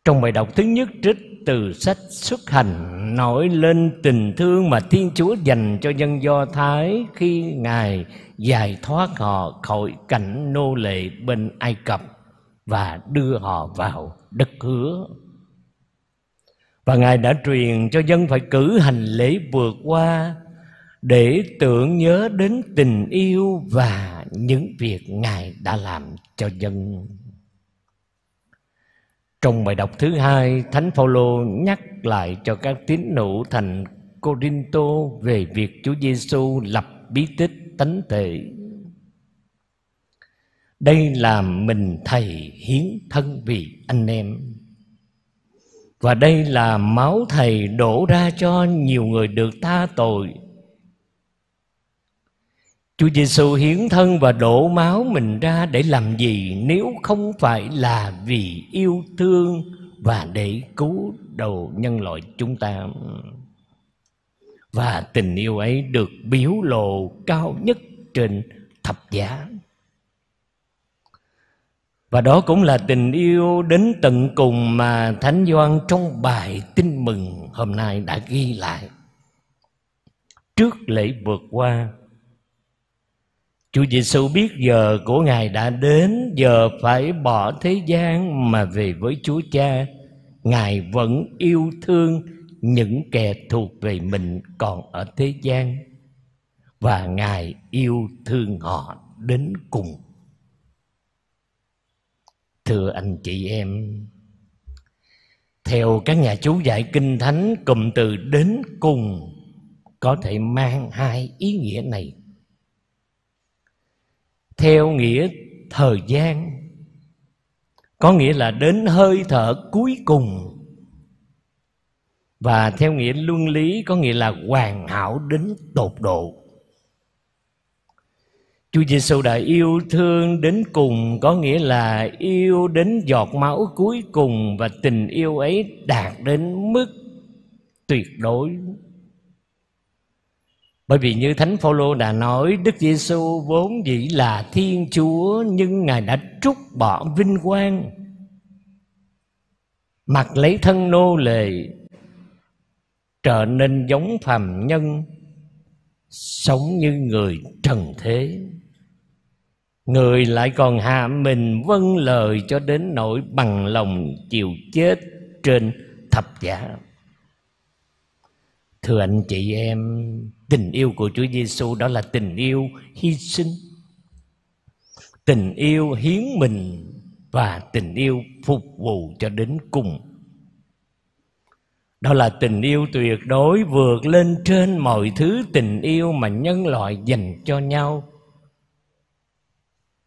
Trong bài đọc thứ nhất, trích từ sách xuất hành nổi lên tình thương mà Thiên Chúa dành cho dân Do Thái khi Ngài giải thoát họ khỏi cảnh nô lệ bên Ai Cập và đưa họ vào đất hứa. Và Ngài đã truyền cho dân phải cử hành lễ vượt qua để tưởng nhớ đến tình yêu và những việc Ngài đã làm cho dân. Trong bài đọc thứ hai, Thánh Phaolô nhắc lại cho các tín hữu thành Corinto về việc Chúa Giêsu lập bí tích tánh thể. Đây là mình thầy hiến thân vì anh em. Và đây là máu thầy đổ ra cho nhiều người được tha tội Chúa Giêsu hiến thân và đổ máu mình ra để làm gì nếu không phải là vì yêu thương và để cứu đầu nhân loại chúng ta. Và tình yêu ấy được biểu lộ cao nhất trên thập giá. Và đó cũng là tình yêu đến tận cùng mà Thánh Doan trong bài tin mừng hôm nay đã ghi lại. Trước lễ vượt qua, Chúa Giêsu biết giờ của Ngài đã đến, giờ phải bỏ thế gian mà về với Chúa Cha. Ngài vẫn yêu thương những kẻ thuộc về mình còn ở thế gian và Ngài yêu thương họ đến cùng. Thưa anh chị em, theo các nhà chú giải kinh thánh cụm từ đến cùng có thể mang hai ý nghĩa này theo nghĩa thời gian. Có nghĩa là đến hơi thở cuối cùng. Và theo nghĩa luân lý, có nghĩa là hoàn hảo đến tột độ. Chúa Giêsu đã yêu thương đến cùng, có nghĩa là yêu đến giọt máu cuối cùng và tình yêu ấy đạt đến mức tuyệt đối bởi vì như Thánh Phaolô đã nói, Đức Giêsu vốn dĩ là Thiên Chúa, Nhưng Ngài đã trút bỏ vinh quang, Mặc lấy thân nô lệ, Trở nên giống phàm nhân, Sống như người trần thế. Người lại còn hạ mình vâng lời cho đến nỗi bằng lòng chịu chết trên thập giá thưa anh chị em, tình yêu của Chúa Giêsu đó là tình yêu hy sinh. Tình yêu hiến mình và tình yêu phục vụ cho đến cùng. Đó là tình yêu tuyệt đối vượt lên trên mọi thứ tình yêu mà nhân loại dành cho nhau.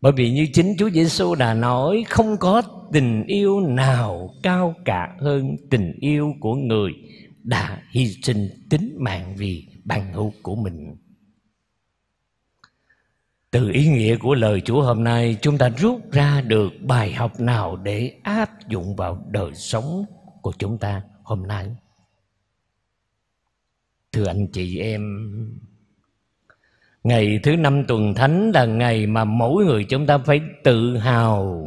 Bởi vì như chính Chúa Giêsu đã nói, không có tình yêu nào cao cả hơn tình yêu của người đã hy sinh tính mạng vì bằng hữu của mình. Từ ý nghĩa của lời Chúa hôm nay chúng ta rút ra được bài học nào để áp dụng vào đời sống của chúng ta hôm nay? Thưa anh chị em, Ngày thứ năm tuần thánh là ngày mà mỗi người chúng ta phải tự hào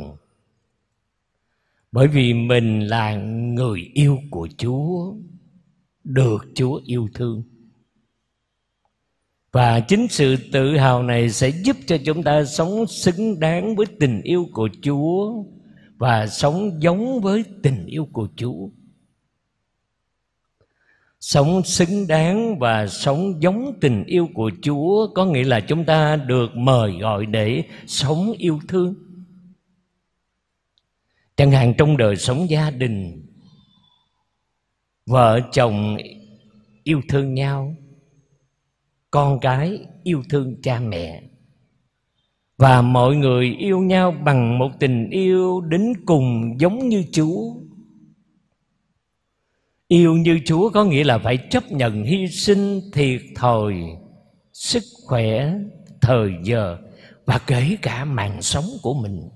Bởi vì mình là người yêu của Chúa được Chúa yêu thương. Và chính sự tự hào này sẽ giúp cho chúng ta sống xứng đáng với tình yêu của Chúa Và sống giống với tình yêu của Chúa. Sống xứng đáng và sống giống tình yêu của chúa có nghĩa là chúng ta được mời gọi để sống yêu thương. Chẳng hạn trong đời sống gia đình vợ chồng yêu thương nhau con cái yêu thương cha mẹ và mọi người yêu nhau bằng một tình yêu đến cùng giống như chúa Yêu như Chúa có nghĩa là phải chấp nhận hy sinh thiệt thòi sức khỏe, thời giờ và kể cả mạng sống của mình.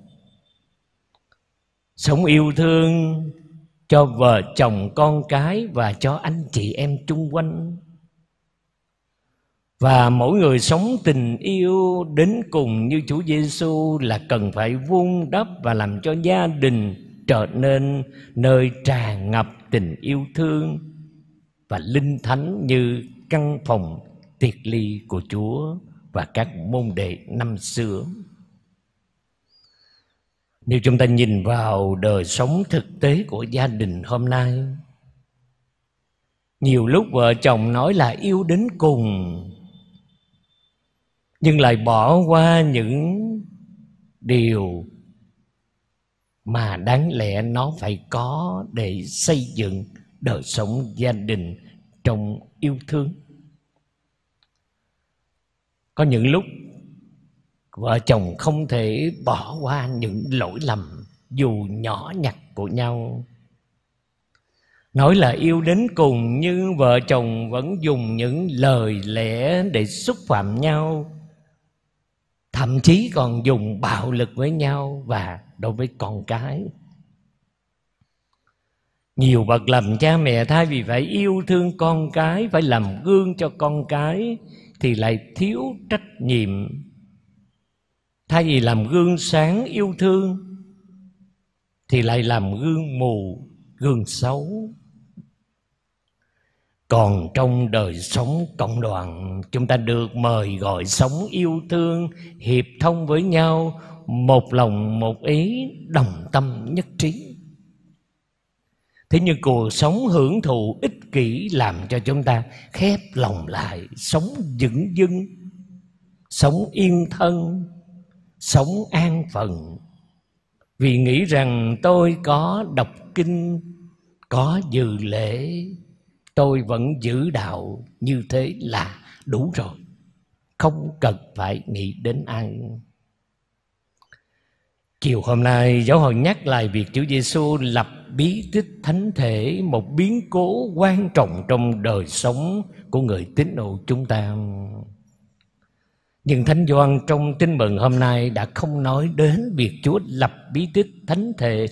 Sống yêu thương cho vợ chồng con cái và cho anh chị em chung quanh. Và mỗi người sống tình yêu đến cùng như Chúa Giêsu là cần phải vun đắp và làm cho gia đình trở nên nơi tràn ngập tình yêu thương và linh thánh như căn phòng tiệc ly của Chúa và các môn đệ năm xưa. Nếu chúng ta nhìn vào đời sống thực tế của gia đình hôm nay, nhiều lúc vợ chồng nói là yêu đến cùng nhưng lại bỏ qua những điều mà đáng lẽ nó phải có để xây dựng đời sống gia đình trong yêu thương. Có những lúc vợ chồng không thể bỏ qua những lỗi lầm dù nhỏ nhặt của nhau. Nói là yêu đến cùng nhưng vợ chồng vẫn dùng những lời lẽ để xúc phạm nhau. Thậm chí còn dùng bạo lực với nhau và đối với con cái. Nhiều bậc làm cha mẹ thay vì phải yêu thương con cái, phải làm gương cho con cái, thì lại thiếu trách nhiệm thay vì làm gương sáng yêu thương, thì lại làm gương mù, gương xấu. Còn trong đời sống cộng đoàn, chúng ta được mời gọi sống yêu thương, hiệp thông với nhau, một lòng, một ý, đồng tâm nhất trí. Thế nhưng cuộc sống hưởng thụ ích kỷ làm cho chúng ta khép lòng lại, sống dững dưng sống yên thân sống an phận. Vì nghĩ rằng tôi có đọc kinh, có dự lễ, tôi vẫn giữ đạo như thế là đủ rồi. Không cần phải nghĩ đến ai. Chiều hôm nay, giáo hội nhắc lại việc Chúa Giêsu lập bí tích thánh thể, một biến cố quan trọng trong đời sống của người tín đồ chúng ta nhưng Thánh Doan trong tin mừng hôm nay đã không nói đến việc Chúa lập bí tích thánh thể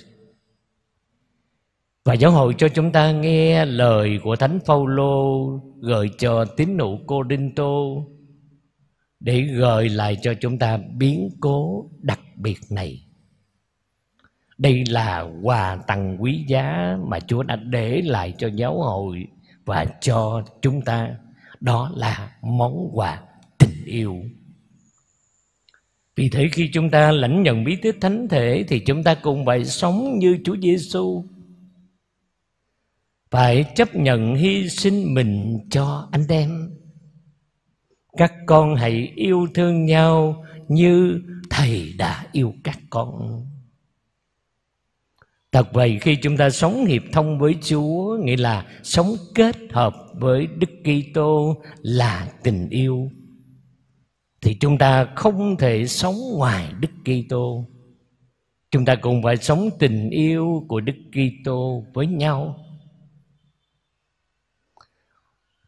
và giáo hội cho chúng ta nghe lời của Thánh Phaolô gợi cho tín hữu Cô Đinh Tô để gợi lại cho chúng ta biến cố đặc biệt này. Đây là quà tặng quý giá mà Chúa đã để lại cho giáo hội và cho chúng ta. Đó là món quà tình yêu. Vì thế khi chúng ta lãnh nhận bí tích thánh thể thì chúng ta cũng phải sống như Chúa Giêsu. Phải chấp nhận hy sinh mình cho anh em. Các con hãy yêu thương nhau như Thầy đã yêu các con. Thật vậy, khi chúng ta sống hiệp thông với Chúa, nghĩa là sống kết hợp với Đức Kitô là tình yêu thì chúng ta không thể sống ngoài Đức Kitô. Chúng ta cùng phải sống tình yêu của Đức Kitô với nhau.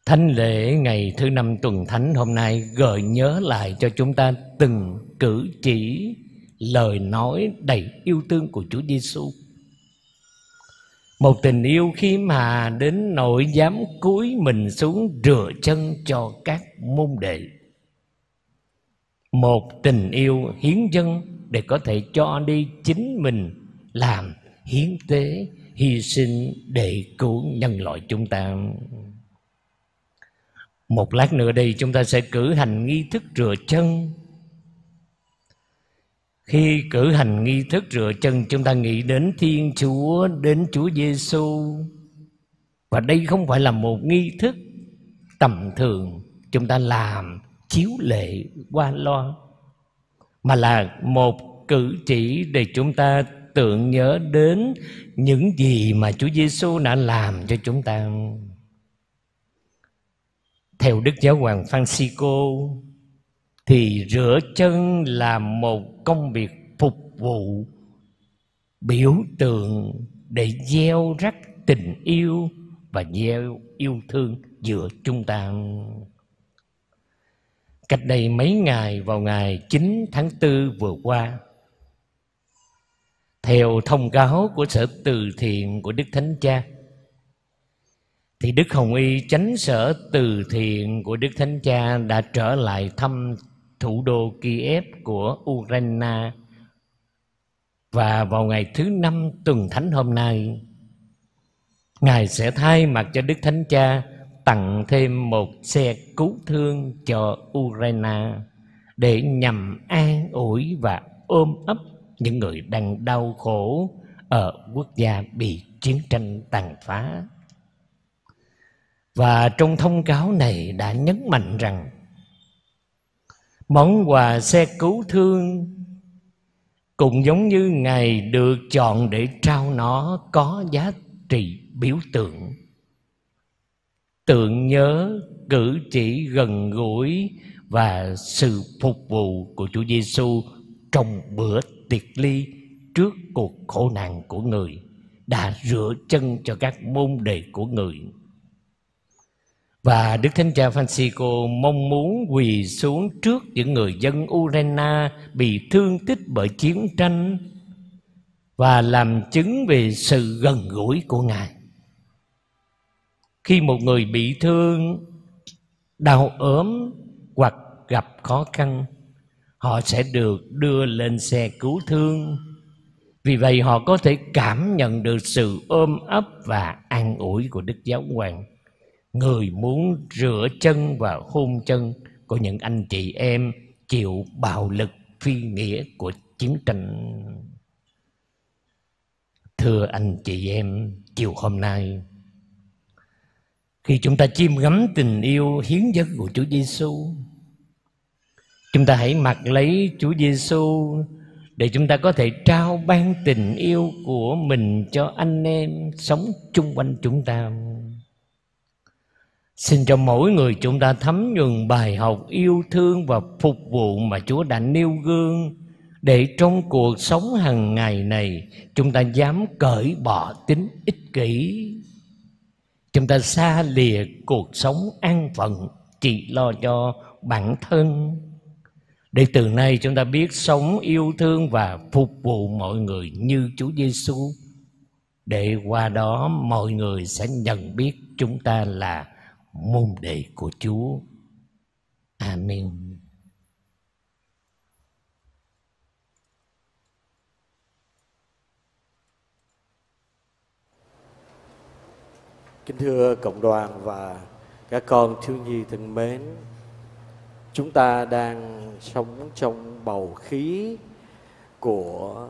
Thánh lễ ngày thứ năm tuần thánh hôm nay gợi nhớ lại cho chúng ta từng cử chỉ, lời nói đầy yêu thương của Chúa Giêsu. Một tình yêu khi mà đến nỗi dám cúi mình xuống rửa chân cho các môn đệ một tình yêu hiến dân để có thể cho đi chính mình, làm hiến tế, hy sinh để cứu nhân loại chúng ta. Một lát nữa đây, chúng ta sẽ cử hành nghi thức rửa chân. Khi cử hành nghi thức rửa chân, chúng ta nghĩ đến thiên chúa, đến chúa giêsu và đây không phải là một nghi thức tầm thường. Chúng ta làm chiếu lệ qua loa, mà là một cử chỉ để chúng ta tưởng nhớ đến những gì mà Chúa Giêsu đã làm cho chúng ta. Theo Đức Giáo hoàng Francisco, thì rửa chân là một công việc phục vụ biểu tượng để gieo rắc tình yêu và gieo yêu thương giữa chúng ta. Cách đây mấy ngày vào ngày 9 tháng 4 vừa qua, Theo thông cáo của Sở Từ Thiện của Đức Thánh Cha, Thì Đức Hồng Y chánh sở từ thiện của Đức Thánh Cha đã trở lại thăm thủ đô Kiev của Ukraine. Và vào ngày thứ năm tuần thánh hôm nay, Ngài sẽ thay mặt cho Đức Thánh Cha tặng thêm một xe cứu thương cho Ukraine để nhằm an ủi và ôm ấp những người đang đau khổ ở quốc gia bị chiến tranh tàn phá. Và trong thông cáo này đã nhấn mạnh rằng món quà xe cứu thương cũng giống như Ngài được chọn để trao nó có giá trị biểu tượng tượng nhớ cử chỉ gần gũi và sự phục vụ của Chúa Giêsu trong bữa tiệc ly trước cuộc khổ nạn của người, đã rửa chân cho các môn đệ của người. Và Đức Thánh Cha Francisco mong muốn quỳ xuống trước những người dân Ukraine bị thương tích bởi chiến tranh và làm chứng về sự gần gũi của Ngài khi một người bị thương, đau ốm hoặc gặp khó khăn, họ sẽ được đưa lên xe cứu thương. Vì vậy, họ có thể cảm nhận được sự ôm ấp và an ủi của đức giáo hoàng. Người muốn rửa chân và hôn chân của những anh chị em chịu bạo lực phi nghĩa của chiến tranh. Thưa anh chị em, chiều hôm nay khi chúng ta chiêm ngắm tình yêu hiến dâng của Chúa Giêsu chúng ta hãy mặc lấy Chúa Giêsu để chúng ta có thể trao ban tình yêu của mình cho anh em sống chung quanh chúng ta. Xin cho mỗi người chúng ta thấm nhuần bài học yêu thương và phục vụ mà Chúa đã nêu gương để trong cuộc sống hàng ngày này, chúng ta dám cởi bỏ tính ích kỷ chúng ta xa lìa cuộc sống an phận, chỉ lo cho bản thân để từ nay chúng ta biết sống yêu thương và phục vụ mọi người như Chúa Giêsu để qua đó mọi người sẽ nhận biết chúng ta là môn đệ của Chúa. Amen. Kính thưa cộng đoàn và các con thiếu nhi thân mến, chúng ta đang sống trong bầu khí của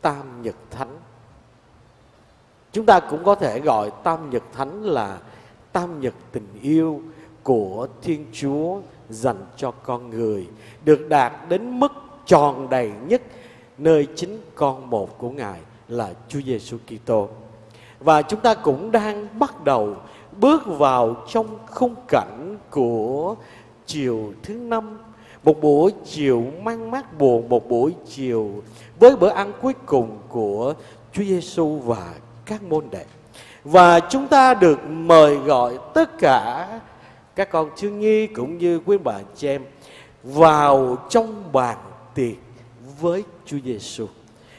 tam nhật thánh. Chúng ta cũng có thể gọi tam nhật thánh là tam nhật tình yêu của thiên chúa dành cho con người được đạt đến mức tròn đầy nhất nơi chính con một của ngài là chúa giêsu kitô và chúng ta cũng đang bắt đầu bước vào trong khung cảnh của chiều thứ năm. Một buổi chiều mang mát buồn, một buổi chiều với bữa ăn cuối cùng của Chúa Giêsu và các môn đệ. Và chúng ta được mời gọi tất cả các con thiếu nhi cũng như quý bà chị em vào trong bàn tiệc với Chúa Giêsu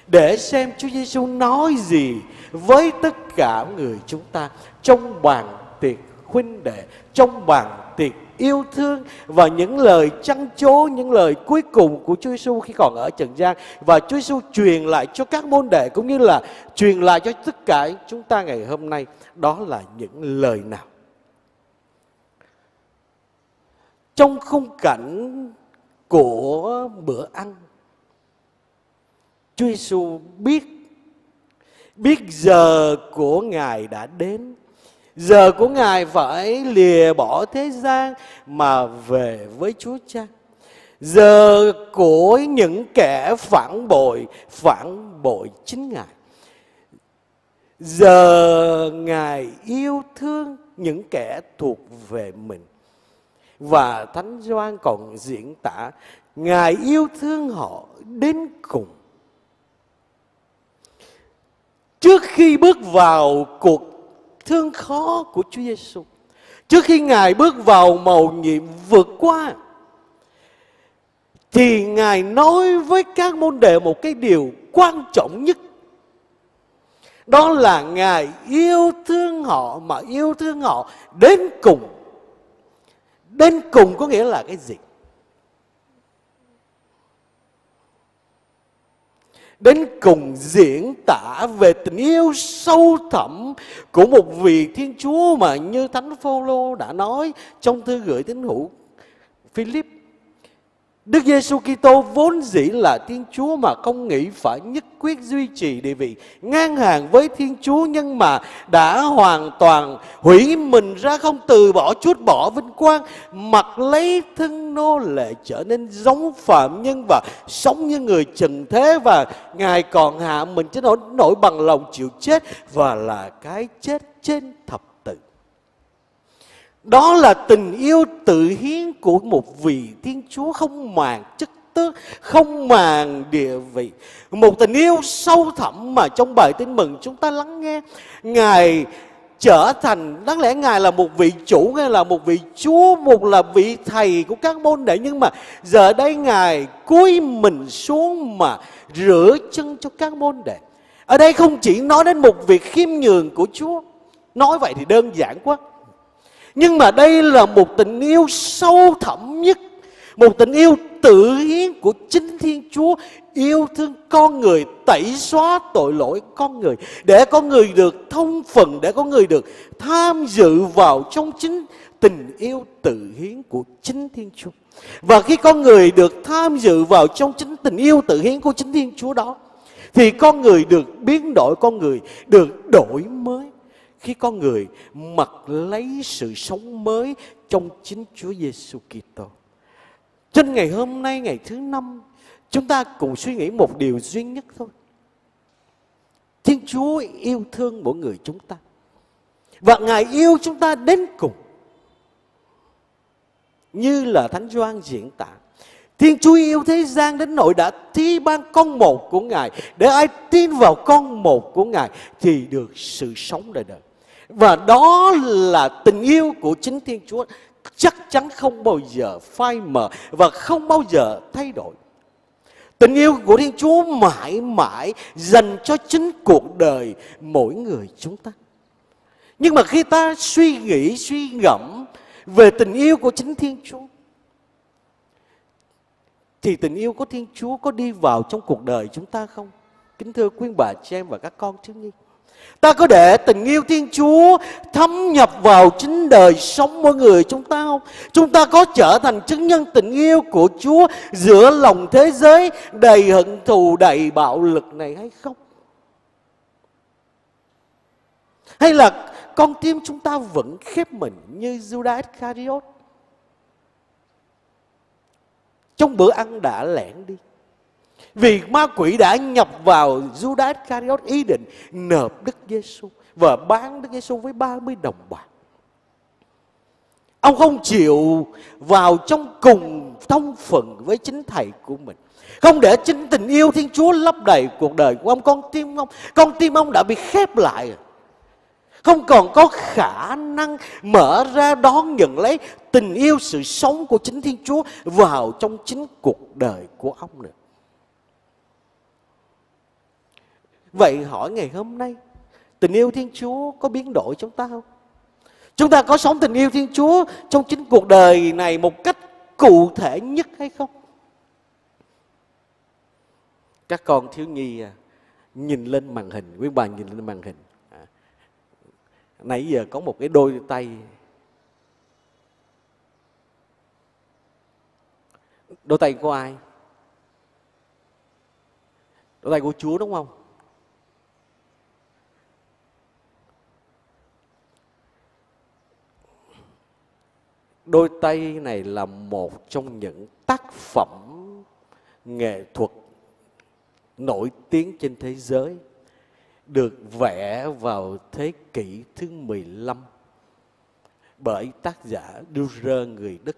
để xem Chúa Giêsu nói gì với tất cả người chúng ta trong bàn tiệc huynh đệ, trong bàn tiệc yêu thương và những lời chăn chố những lời cuối cùng của Chúa Giêsu khi còn ở trần gian. Và Chúa Giêsu truyền lại cho các môn đệ cũng như là truyền lại cho tất cả chúng ta ngày hôm nay. Đó là những lời nào? Trong khung cảnh của bữa ăn Chúa Giêsu biết biết giờ của Ngài đã đến Giờ của Ngài phải lìa bỏ thế gian mà về với Chúa Cha. Giờ của những kẻ phản bội, phản bội chính Ngài. Giờ Ngài yêu thương những kẻ thuộc về mình. Và Thánh Gioan còn diễn tả Ngài yêu thương họ đến cùng. Trước khi bước vào cuộc thương khó của Chúa Giêsu. Trước khi Ngài bước vào mầu nhiệm vượt qua, thì Ngài nói với các môn đệ một cái điều quan trọng nhất. Đó là Ngài yêu thương họ mà yêu thương họ đến cùng. Đến cùng có nghĩa là cái gì? Đến cùng diễn tả về tình yêu sâu thẳm của một vị Thiên Chúa mà như Thánh Phaolô đã nói trong thư gửi tín hữu Philip. Đức Giêsu Kitô vốn dĩ là Thiên Chúa mà không nghĩ phải nhất quyết duy trì địa vị ngang hàng với Thiên Chúa nhưng mà đã hoàn toàn hủy mình ra không từ bỏ chút bỏ vinh quang mặc lấy thân nô lệ trở nên giống phạm nhân và sống như người trần thế. Và Ngài còn hạ mình cho nỗi, nỗi bằng lòng chịu chết và là cái chết trên thập đó là tình yêu tự hiến của một vị Thiên Chúa không màng chức tước, không màng địa vị. Một tình yêu sâu thẳm mà trong bài tin mừng chúng ta lắng nghe. Ngài trở thành đáng lẽ ngài là một vị chủ ngài là một vị chúa một là vị thầy của các môn đệ nhưng mà giờ đây ngài cúi mình xuống mà rửa chân cho các môn đệ ở đây không chỉ nói đến một việc khiêm nhường của chúa nói vậy thì đơn giản quá nhưng mà đây là một tình yêu sâu thẳm nhất, một tình yêu tự hiến của chính Thiên Chúa yêu thương con người, tẩy xóa tội lỗi con người, để con người được thông phần, để con người được tham dự vào trong chính tình yêu tự hiến của chính Thiên Chúa. Và khi con người được tham dự vào trong chính tình yêu tự hiến của chính Thiên Chúa đó, thì con người được biến đổi, con người được đổi mới khi con người mặc lấy sự sống mới trong chính Chúa Giêsu Kitô. Trên ngày hôm nay ngày thứ năm, chúng ta cùng suy nghĩ một điều duy nhất thôi. Thiên Chúa yêu thương mỗi người chúng ta. Và Ngài yêu chúng ta đến cùng. Như là Thánh Doan diễn tả. Thiên Chúa yêu thế gian đến nỗi đã thi ban con một của Ngài. Để ai tin vào con một của Ngài thì được sự sống đời đời. Và đó là tình yêu của chính Thiên Chúa chắc chắn không bao giờ phai mờ và không bao giờ thay đổi. Tình yêu của Thiên Chúa mãi mãi dành cho chính cuộc đời mỗi người chúng ta. Nhưng mà khi ta suy nghĩ, suy ngẫm về tình yêu của chính Thiên Chúa thì tình yêu của Thiên Chúa có đi vào trong cuộc đời chúng ta không? Kính thưa quý bà chị em và các con thiếu nhi. Ta có để tình yêu Thiên Chúa thâm nhập vào chính đời sống mỗi người chúng ta không? Chúng ta có trở thành chứng nhân tình yêu của Chúa giữa lòng thế giới đầy hận thù, đầy bạo lực này hay không? Hay là con tim chúng ta vẫn khép mình như Judas Iscariot? Trong bữa ăn đã lẻn đi vì ma quỷ đã nhập vào Judas Iscariot ý định nộp Đức Giêsu và bán Đức Giêsu với 30 đồng bạc. Ông không chịu vào trong cùng thông phận với chính thầy của mình. Không để chính tình yêu Thiên Chúa lấp đầy cuộc đời của ông. Con tim ông, con tim ông đã bị khép lại. Không còn có khả năng mở ra đón nhận lấy tình yêu sự sống của chính Thiên Chúa vào trong chính cuộc đời của ông nữa. Vậy hỏi ngày hôm nay Tình yêu Thiên Chúa có biến đổi chúng ta không? Chúng ta có sống tình yêu Thiên Chúa Trong chính cuộc đời này một cách cụ thể nhất hay không? Các con thiếu nhi à, nhìn lên màn hình Quý bà nhìn lên màn hình à, Nãy giờ có một cái đôi tay Đôi tay của ai? Đôi tay của Chúa đúng không? Đôi tay này là một trong những tác phẩm nghệ thuật nổi tiếng trên thế giới, được vẽ vào thế kỷ thứ 15 bởi tác giả Dürer người Đức.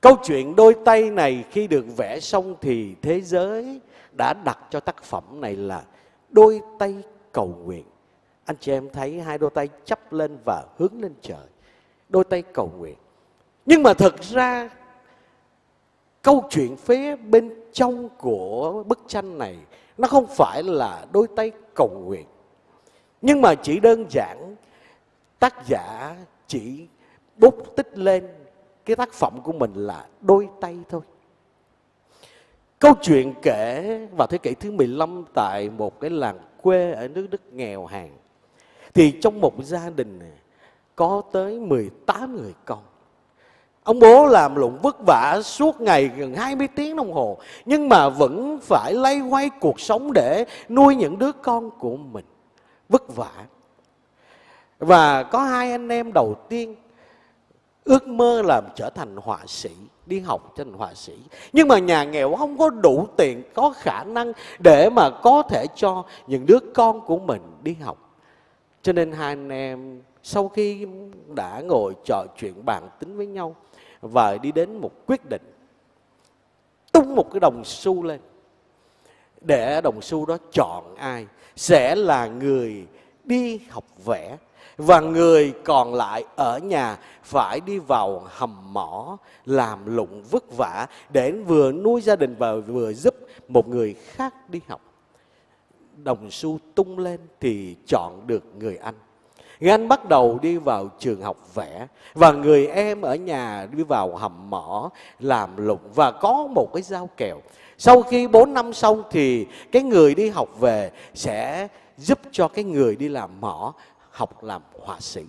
Câu chuyện đôi tay này khi được vẽ xong thì thế giới đã đặt cho tác phẩm này là đôi tay cầu nguyện. Anh chị em thấy hai đôi tay chắp lên và hướng lên trời đôi tay cầu nguyện. Nhưng mà thật ra câu chuyện phía bên trong của bức tranh này nó không phải là đôi tay cầu nguyện. Nhưng mà chỉ đơn giản tác giả chỉ bút tích lên cái tác phẩm của mình là đôi tay thôi. Câu chuyện kể vào thế kỷ thứ 15 tại một cái làng quê ở nước Đức nghèo hèn. Thì trong một gia đình này, có tới 18 người con. Ông bố làm lụng vất vả suốt ngày, gần 20 tiếng đồng hồ, Nhưng mà vẫn phải lay quay cuộc sống để nuôi những đứa con của mình. Vất vả. Và có hai anh em đầu tiên ước mơ làm trở thành họa sĩ, đi học trở thành họa sĩ. Nhưng mà nhà nghèo không có đủ tiền, có khả năng để mà có thể cho những đứa con của mình đi học. Cho nên hai anh em sau khi đã ngồi trò chuyện bàn tính với nhau và đi đến một quyết định, tung một cái đồng xu lên. Để đồng xu đó chọn ai sẽ là người đi học vẽ và người còn lại ở nhà phải đi vào hầm mỏ làm lụng vất vả để vừa nuôi gia đình và vừa giúp một người khác đi học. Đồng xu tung lên thì chọn được người anh. Gan bắt đầu đi vào trường học vẽ, và người em ở nhà đi vào hầm mỏ làm lụng, và có một cái dao kèo. Sau khi 4 năm xong thì cái người đi học về sẽ giúp cho cái người đi làm mỏ học làm họa sĩ.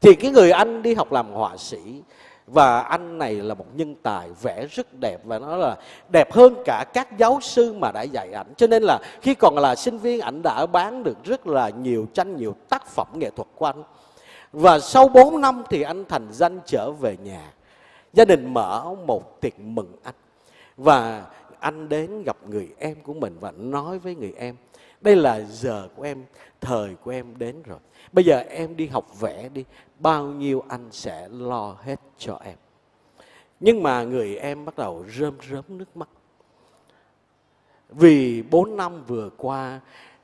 Thì cái người anh đi học làm họa sĩ và anh này là một nhân tài vẽ rất đẹp và nó là đẹp hơn cả các giáo sư mà đã dạy ảnh. Cho nên là khi còn là sinh viên, ảnh đã bán được rất là nhiều tranh, nhiều tác phẩm nghệ thuật của anh. Và sau 4 năm thì anh thành danh trở về nhà. Gia đình mở một tiệc mừng anh. Và anh đến gặp người em của mình và nói với người em đây là giờ của em, thời của em đến rồi. Bây giờ em đi học vẽ đi, bao nhiêu anh sẽ lo hết cho em. Nhưng mà người em bắt đầu rơm rớm nước mắt. Vì bốn năm vừa qua,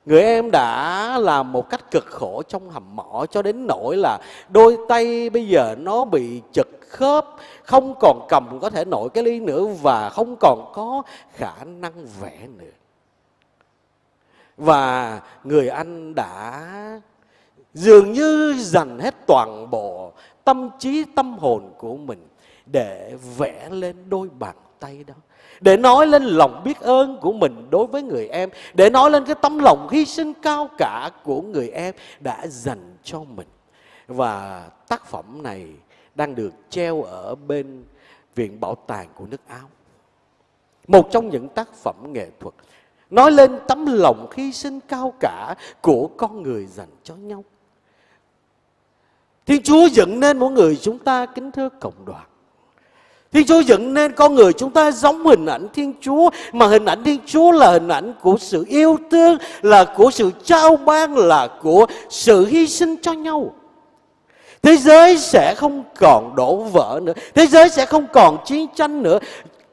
người em đã làm một cách cực khổ trong hầm mỏ, cho đến nỗi là đôi tay bây giờ nó bị chật khớp, không còn cầm có thể nổi cái ly nữa và không còn có khả năng vẽ nữa và người anh đã dường như dành hết toàn bộ tâm trí, tâm hồn của mình để vẽ lên đôi bàn tay đó, để nói lên lòng biết ơn của mình đối với người em, để nói lên cái tấm lòng hy sinh cao cả của người em đã dành cho mình. Và tác phẩm này đang được treo ở bên viện bảo tàng của nước áo, một trong những tác phẩm nghệ thuật nói lên tấm lòng hy sinh cao cả của con người dành cho nhau. Thiên chúa dựng nên mỗi người chúng ta kính thưa cộng đoàn. Thiên Chúa dựng nên con người chúng ta giống hình ảnh Thiên Chúa, Mà hình ảnh Thiên Chúa là hình ảnh của sự yêu thương, Là của sự trao ban, Là của sự hy sinh cho nhau. Thế giới sẽ không còn đổ vỡ nữa, Thế giới sẽ không còn chiến tranh nữa.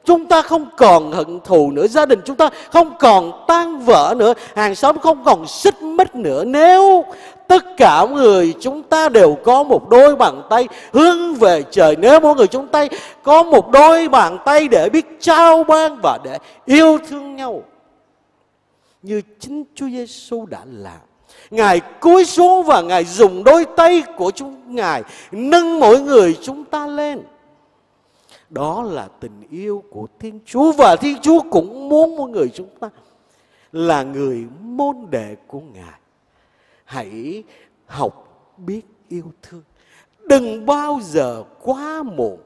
Chúng ta không còn hận thù nữa, Gia đình chúng ta không còn tan vỡ nữa, Hàng xóm không còn xích mích nữa Nếu tất cả người chúng ta đều có một đôi bàn tay hướng về trời, nếu mỗi người chúng ta có một đôi bàn tay để biết trao ban và để yêu thương nhau, như chính Chúa Giêsu đã làm Ngài cúi xuống và Ngài dùng đôi tay của chúng Ngài nâng mỗi người chúng ta lên. Đó là tình yêu của Thiên Chúa và Thiên Chúa cũng muốn mỗi người chúng ta là người môn đệ của Ngài. Hãy học biết yêu thương. Đừng bao giờ quá muộn.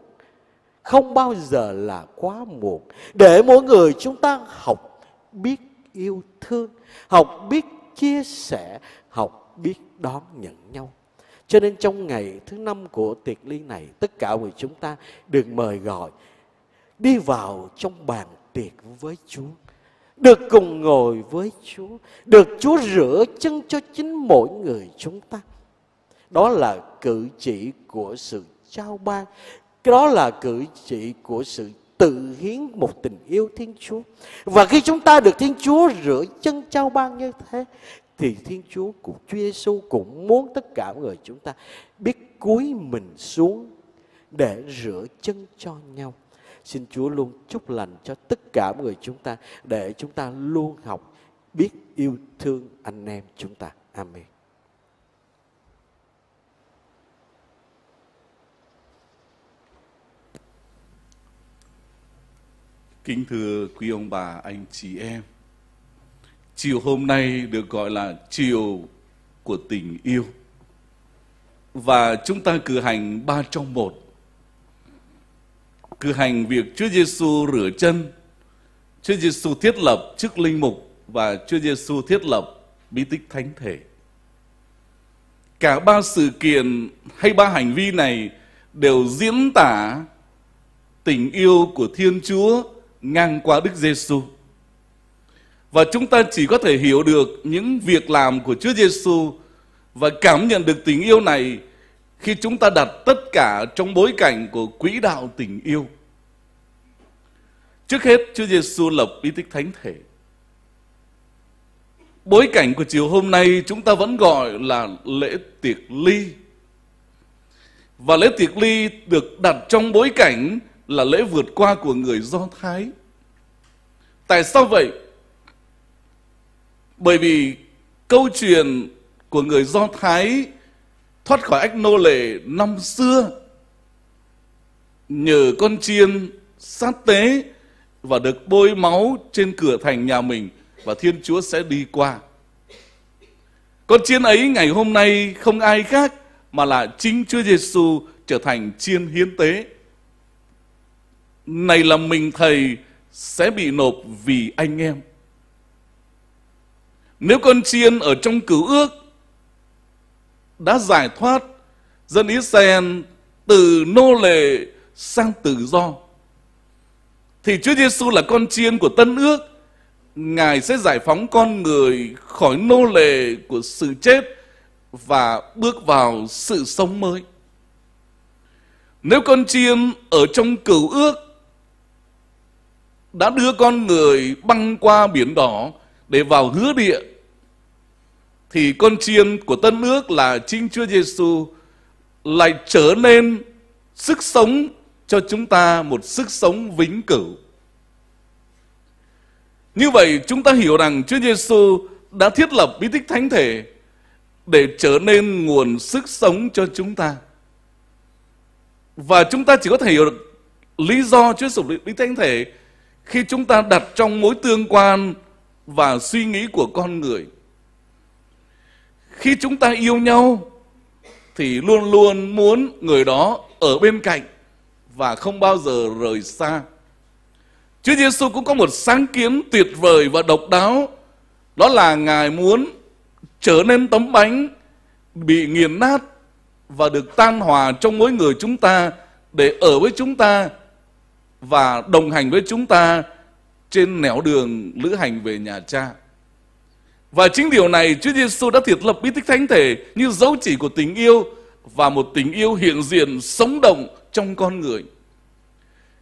Không bao giờ là quá muộn. Để mỗi người chúng ta học biết yêu thương, học biết chia sẻ, học biết đón nhận nhau. Cho nên trong ngày thứ năm của tiệc ly này, tất cả người chúng ta được mời gọi đi vào trong bàn tiệc với Chúa. Được cùng ngồi với Chúa, được Chúa rửa chân cho chính mỗi người chúng ta. Đó là cử chỉ của sự trao ban, đó là cử chỉ của sự tự hiến một tình yêu Thiên Chúa. Và khi chúng ta được Thiên Chúa rửa chân trao ban như thế thì Thiên Chúa cũng Chúa Giêsu cũng muốn tất cả người chúng ta biết cúi mình xuống để rửa chân cho nhau. Xin Chúa luôn chúc lành cho tất cả người chúng ta để chúng ta luôn học biết yêu thương anh em chúng ta. Amen. Kính thưa quý ông bà, anh chị em, chiều hôm nay được gọi là chiều của tình yêu. Và chúng ta cử hành ba trong một. Cử hành việc Chúa Giêsu rửa chân, Chúa Giêsu thiết lập chức linh mục và Chúa Giêsu thiết lập bí tích thánh thể. Cả ba sự kiện hay ba hành vi này đều diễn tả tình yêu của Thiên Chúa ngang qua Đức Giêsu. Và chúng ta chỉ có thể hiểu được những việc làm của Chúa Giêsu và cảm nhận được tình yêu này khi chúng ta đặt tất cả trong bối cảnh của quỹ đạo tình yêu. Trước hết, Chúa Giêsu lập bí tích thánh thể. Bối cảnh của chiều hôm nay chúng ta vẫn gọi là lễ tiệc ly. Và lễ tiệc ly được đặt trong bối cảnh là lễ vượt qua của người Do Thái. Tại sao vậy? Bởi vì câu chuyện của người Do Thái thoát khỏi ách nô lệ năm xưa nhờ con chiên sát tế và được bôi máu trên cửa thành nhà mình và Thiên Chúa sẽ đi qua. Con chiên ấy ngày hôm nay không ai khác mà là chính Chúa Giêsu trở thành chiên hiến tế. Này là mình, thầy, sẽ bị nộp vì anh em. Nếu con chiên ở trong cửu ước đã giải thoát, dân Israel từ nô lệ sang tự do, thì Chúa Giêsu là con chiên của tân ước Ngài sẽ giải phóng con người khỏi nô lệ của sự chết và bước vào sự sống mới. Nếu con chiên ở trong cửu ước đã đưa con người băng qua biển đỏ để vào hứa địa thì con chiên của tân ước là chính Chúa Giêsu lại trở nên sức sống cho chúng ta một sức sống vĩnh cửu. Như vậy chúng ta hiểu rằng Chúa Giêsu đã thiết lập bí tích thánh thể để trở nên nguồn sức sống cho chúng ta. Và chúng ta chỉ có thể hiểu được lý do Chúa sử bí tích thánh thể khi chúng ta đặt trong mối tương quan và suy nghĩ của con người. Khi chúng ta yêu nhau thì luôn luôn muốn người đó ở bên cạnh và không bao giờ rời xa. Chúa Giêsu cũng có một sáng kiến tuyệt vời và độc đáo, đó là Ngài muốn trở nên tấm bánh bị nghiền nát và được tan hòa trong mỗi người chúng ta để ở với chúng ta và đồng hành với chúng ta trên nẻo đường lữ hành về nhà cha. Và chính điều này Chúa Giêsu đã thiết lập bí tích thánh thể như dấu chỉ của tình yêu và một tình yêu hiện diện sống động trong con người.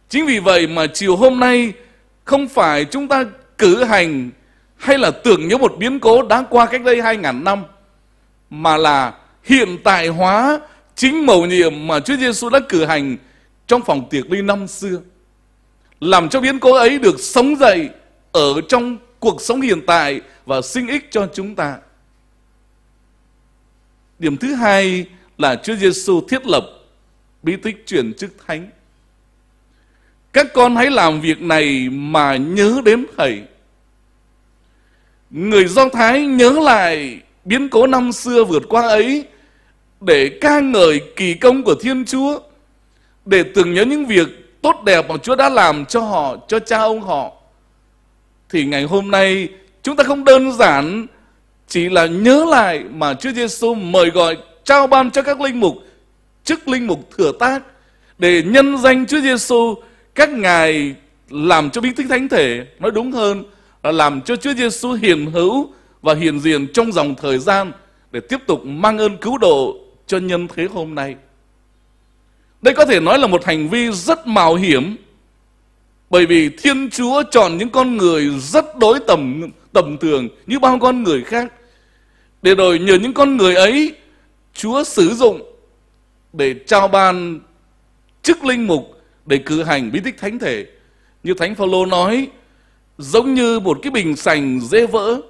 Chính vì vậy mà chiều hôm nay không phải chúng ta cử hành hay là tưởng nhớ một biến cố đã qua cách đây 2.000 năm, mà là hiện tại hóa chính mầu nhiệm mà Chúa Giêsu đã cử hành trong phòng tiệc ly năm xưa. Làm cho biến cố ấy được sống dậy ở trong cuộc sống hiện tại và sinh ích cho chúng ta. Điểm thứ hai là Chúa Giêsu thiết lập bí tích truyền chức thánh. Các con hãy làm việc này mà nhớ đến Thầy. Người Do Thái nhớ lại biến cố năm xưa vượt qua ấy để ca ngợi kỳ công của Thiên Chúa, để tưởng nhớ những việc tốt đẹp mà Chúa đã làm cho họ, cho cha ông họ. Thì ngày hôm nay chúng ta không đơn giản chỉ là nhớ lại mà Chúa Giêsu mời gọi, trao ban cho các linh mục, chức linh mục thừa tác để nhân danh Chúa Giêsu các ngài làm cho bí tích thánh thể nói đúng hơn là làm cho Chúa Giêsu hiền hữu và hiền diện trong dòng thời gian để tiếp tục mang ơn cứu độ cho nhân thế hôm nay. Đây có thể nói là một hành vi rất mạo hiểm bởi vì Thiên Chúa chọn những con người rất đối tầm tầm thường như bao con người khác để rồi nhờ những con người ấy Chúa sử dụng để trao ban chức linh mục để cử hành bí tích thánh thể. Như Thánh Phaolô nói, giống như một cái bình sành dễ vỡ.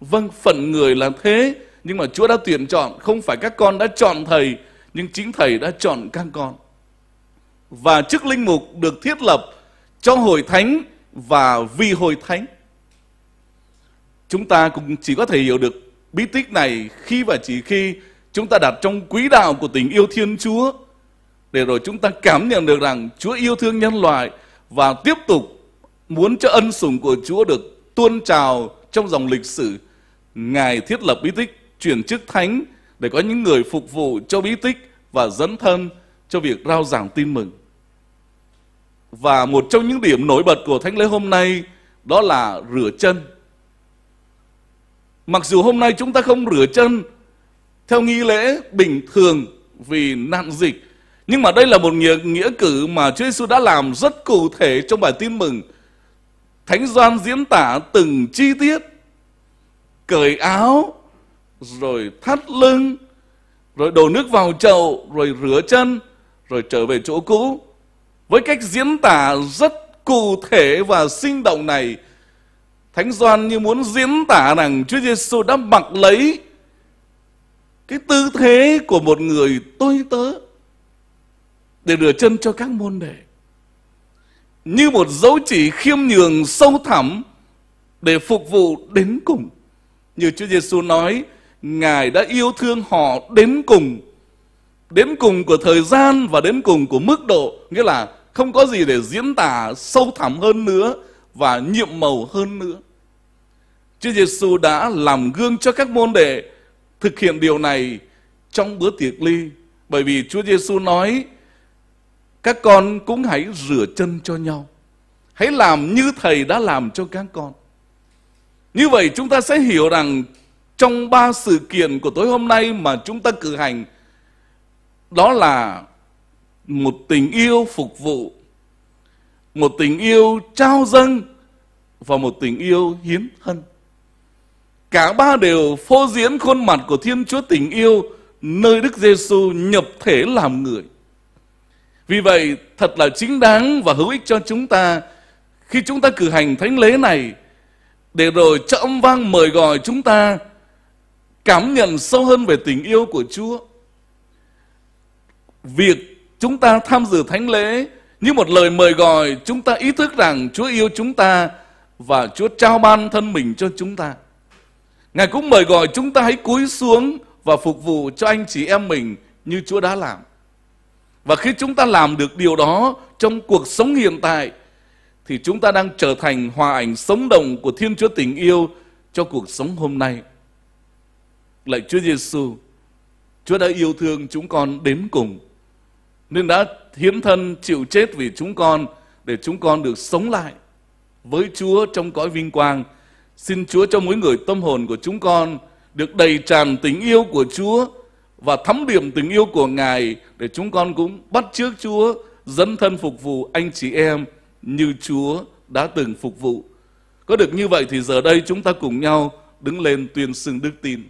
Vâng, phận người là thế, nhưng mà Chúa đã tuyển chọn, không phải các con đã chọn thầy, nhưng chính thầy đã chọn các con. Và chức linh mục được thiết lập cho hội thánh và vì hội thánh. Chúng ta cũng chỉ có thể hiểu được bí tích này khi và chỉ khi chúng ta đặt trong quý đạo của tình yêu Thiên Chúa, để rồi chúng ta cảm nhận được rằng Chúa yêu thương nhân loại và tiếp tục muốn cho ân sủng của Chúa được tuôn trào trong dòng lịch sử. Ngài thiết lập bí tích chuyển chức thánh để có những người phục vụ cho bí tích và dẫn thân cho việc rao giảng tin mừng. Và một trong những điểm nổi bật của thánh lễ hôm nay đó là rửa chân. Mặc dù hôm nay chúng ta không rửa chân theo nghi lễ bình thường vì nạn dịch nhưng mà đây là một nghĩa, nghĩa cử mà Chúa Giêsu đã làm rất cụ thể trong bài tin mừng. Thánh Doan diễn tả từng chi tiết, cởi áo, rồi thắt lưng, rồi đổ nước vào chậu, rồi rửa chân, rồi trở về chỗ cũ. Với cách diễn tả rất cụ thể và sinh động này, Thánh Doan như muốn diễn tả rằng Chúa Giêsu đã mặc lấy cái tư thế của một người tôi tớ để rửa chân cho các môn đệ. Như một dấu chỉ khiêm nhường sâu thẳm để phục vụ đến cùng. Như Chúa Giêsu nói, Ngài đã yêu thương họ đến cùng. Đến cùng của thời gian và đến cùng của mức độ. Nghĩa là không có gì để diễn tả sâu thẳm hơn nữa và nhiệm màu hơn nữa. Chúa Giêsu đã làm gương cho các môn đệ thực hiện điều này trong bữa tiệc ly. Bởi vì Chúa Giêsu nói, các con cũng hãy rửa chân cho nhau. Hãy làm như thầy đã làm cho các con. Như vậy chúng ta sẽ hiểu rằng trong ba sự kiện của tối hôm nay mà chúng ta cử hành, đó là một tình yêu phục vụ, một tình yêu trao dâng và một tình yêu hiến thân. Cả ba đều phô diễn khuôn mặt của Thiên Chúa tình yêu nơi Đức Giêsu nhập thể làm người. Vì vậy thật là chính đáng và hữu ích cho chúng ta khi chúng ta cử hành thánh lễ này để rồi cho âm vang mời gọi chúng ta cảm nhận sâu hơn về tình yêu của Chúa. Việc chúng ta tham dự thánh lễ Như một lời mời gọi, chúng ta ý thức rằng Chúa yêu chúng ta và Chúa trao ban thân mình cho chúng ta. Ngài cũng mời gọi chúng ta hãy cúi xuống và phục vụ cho anh chị em mình như Chúa đã làm. Và khi chúng ta làm được điều đó trong cuộc sống hiện tại thì chúng ta đang trở thành hòa ảnh sống động của Thiên Chúa tình yêu cho cuộc sống hôm nay. Lạy Chúa Giêsu, Chúa đã yêu thương chúng con đến cùng nên đã hiến thân chịu chết vì chúng con, để chúng con được sống lại với Chúa trong cõi vinh quang. Xin Chúa cho mỗi người tâm hồn của chúng con được đầy tràn tình yêu của Chúa và thấm điểm tình yêu của Ngài, để chúng con cũng bắt trước Chúa, dấn thân phục vụ anh chị em như Chúa đã từng phục vụ. Có được như vậy thì giờ đây chúng ta cùng nhau đứng lên tuyên xưng đức tin.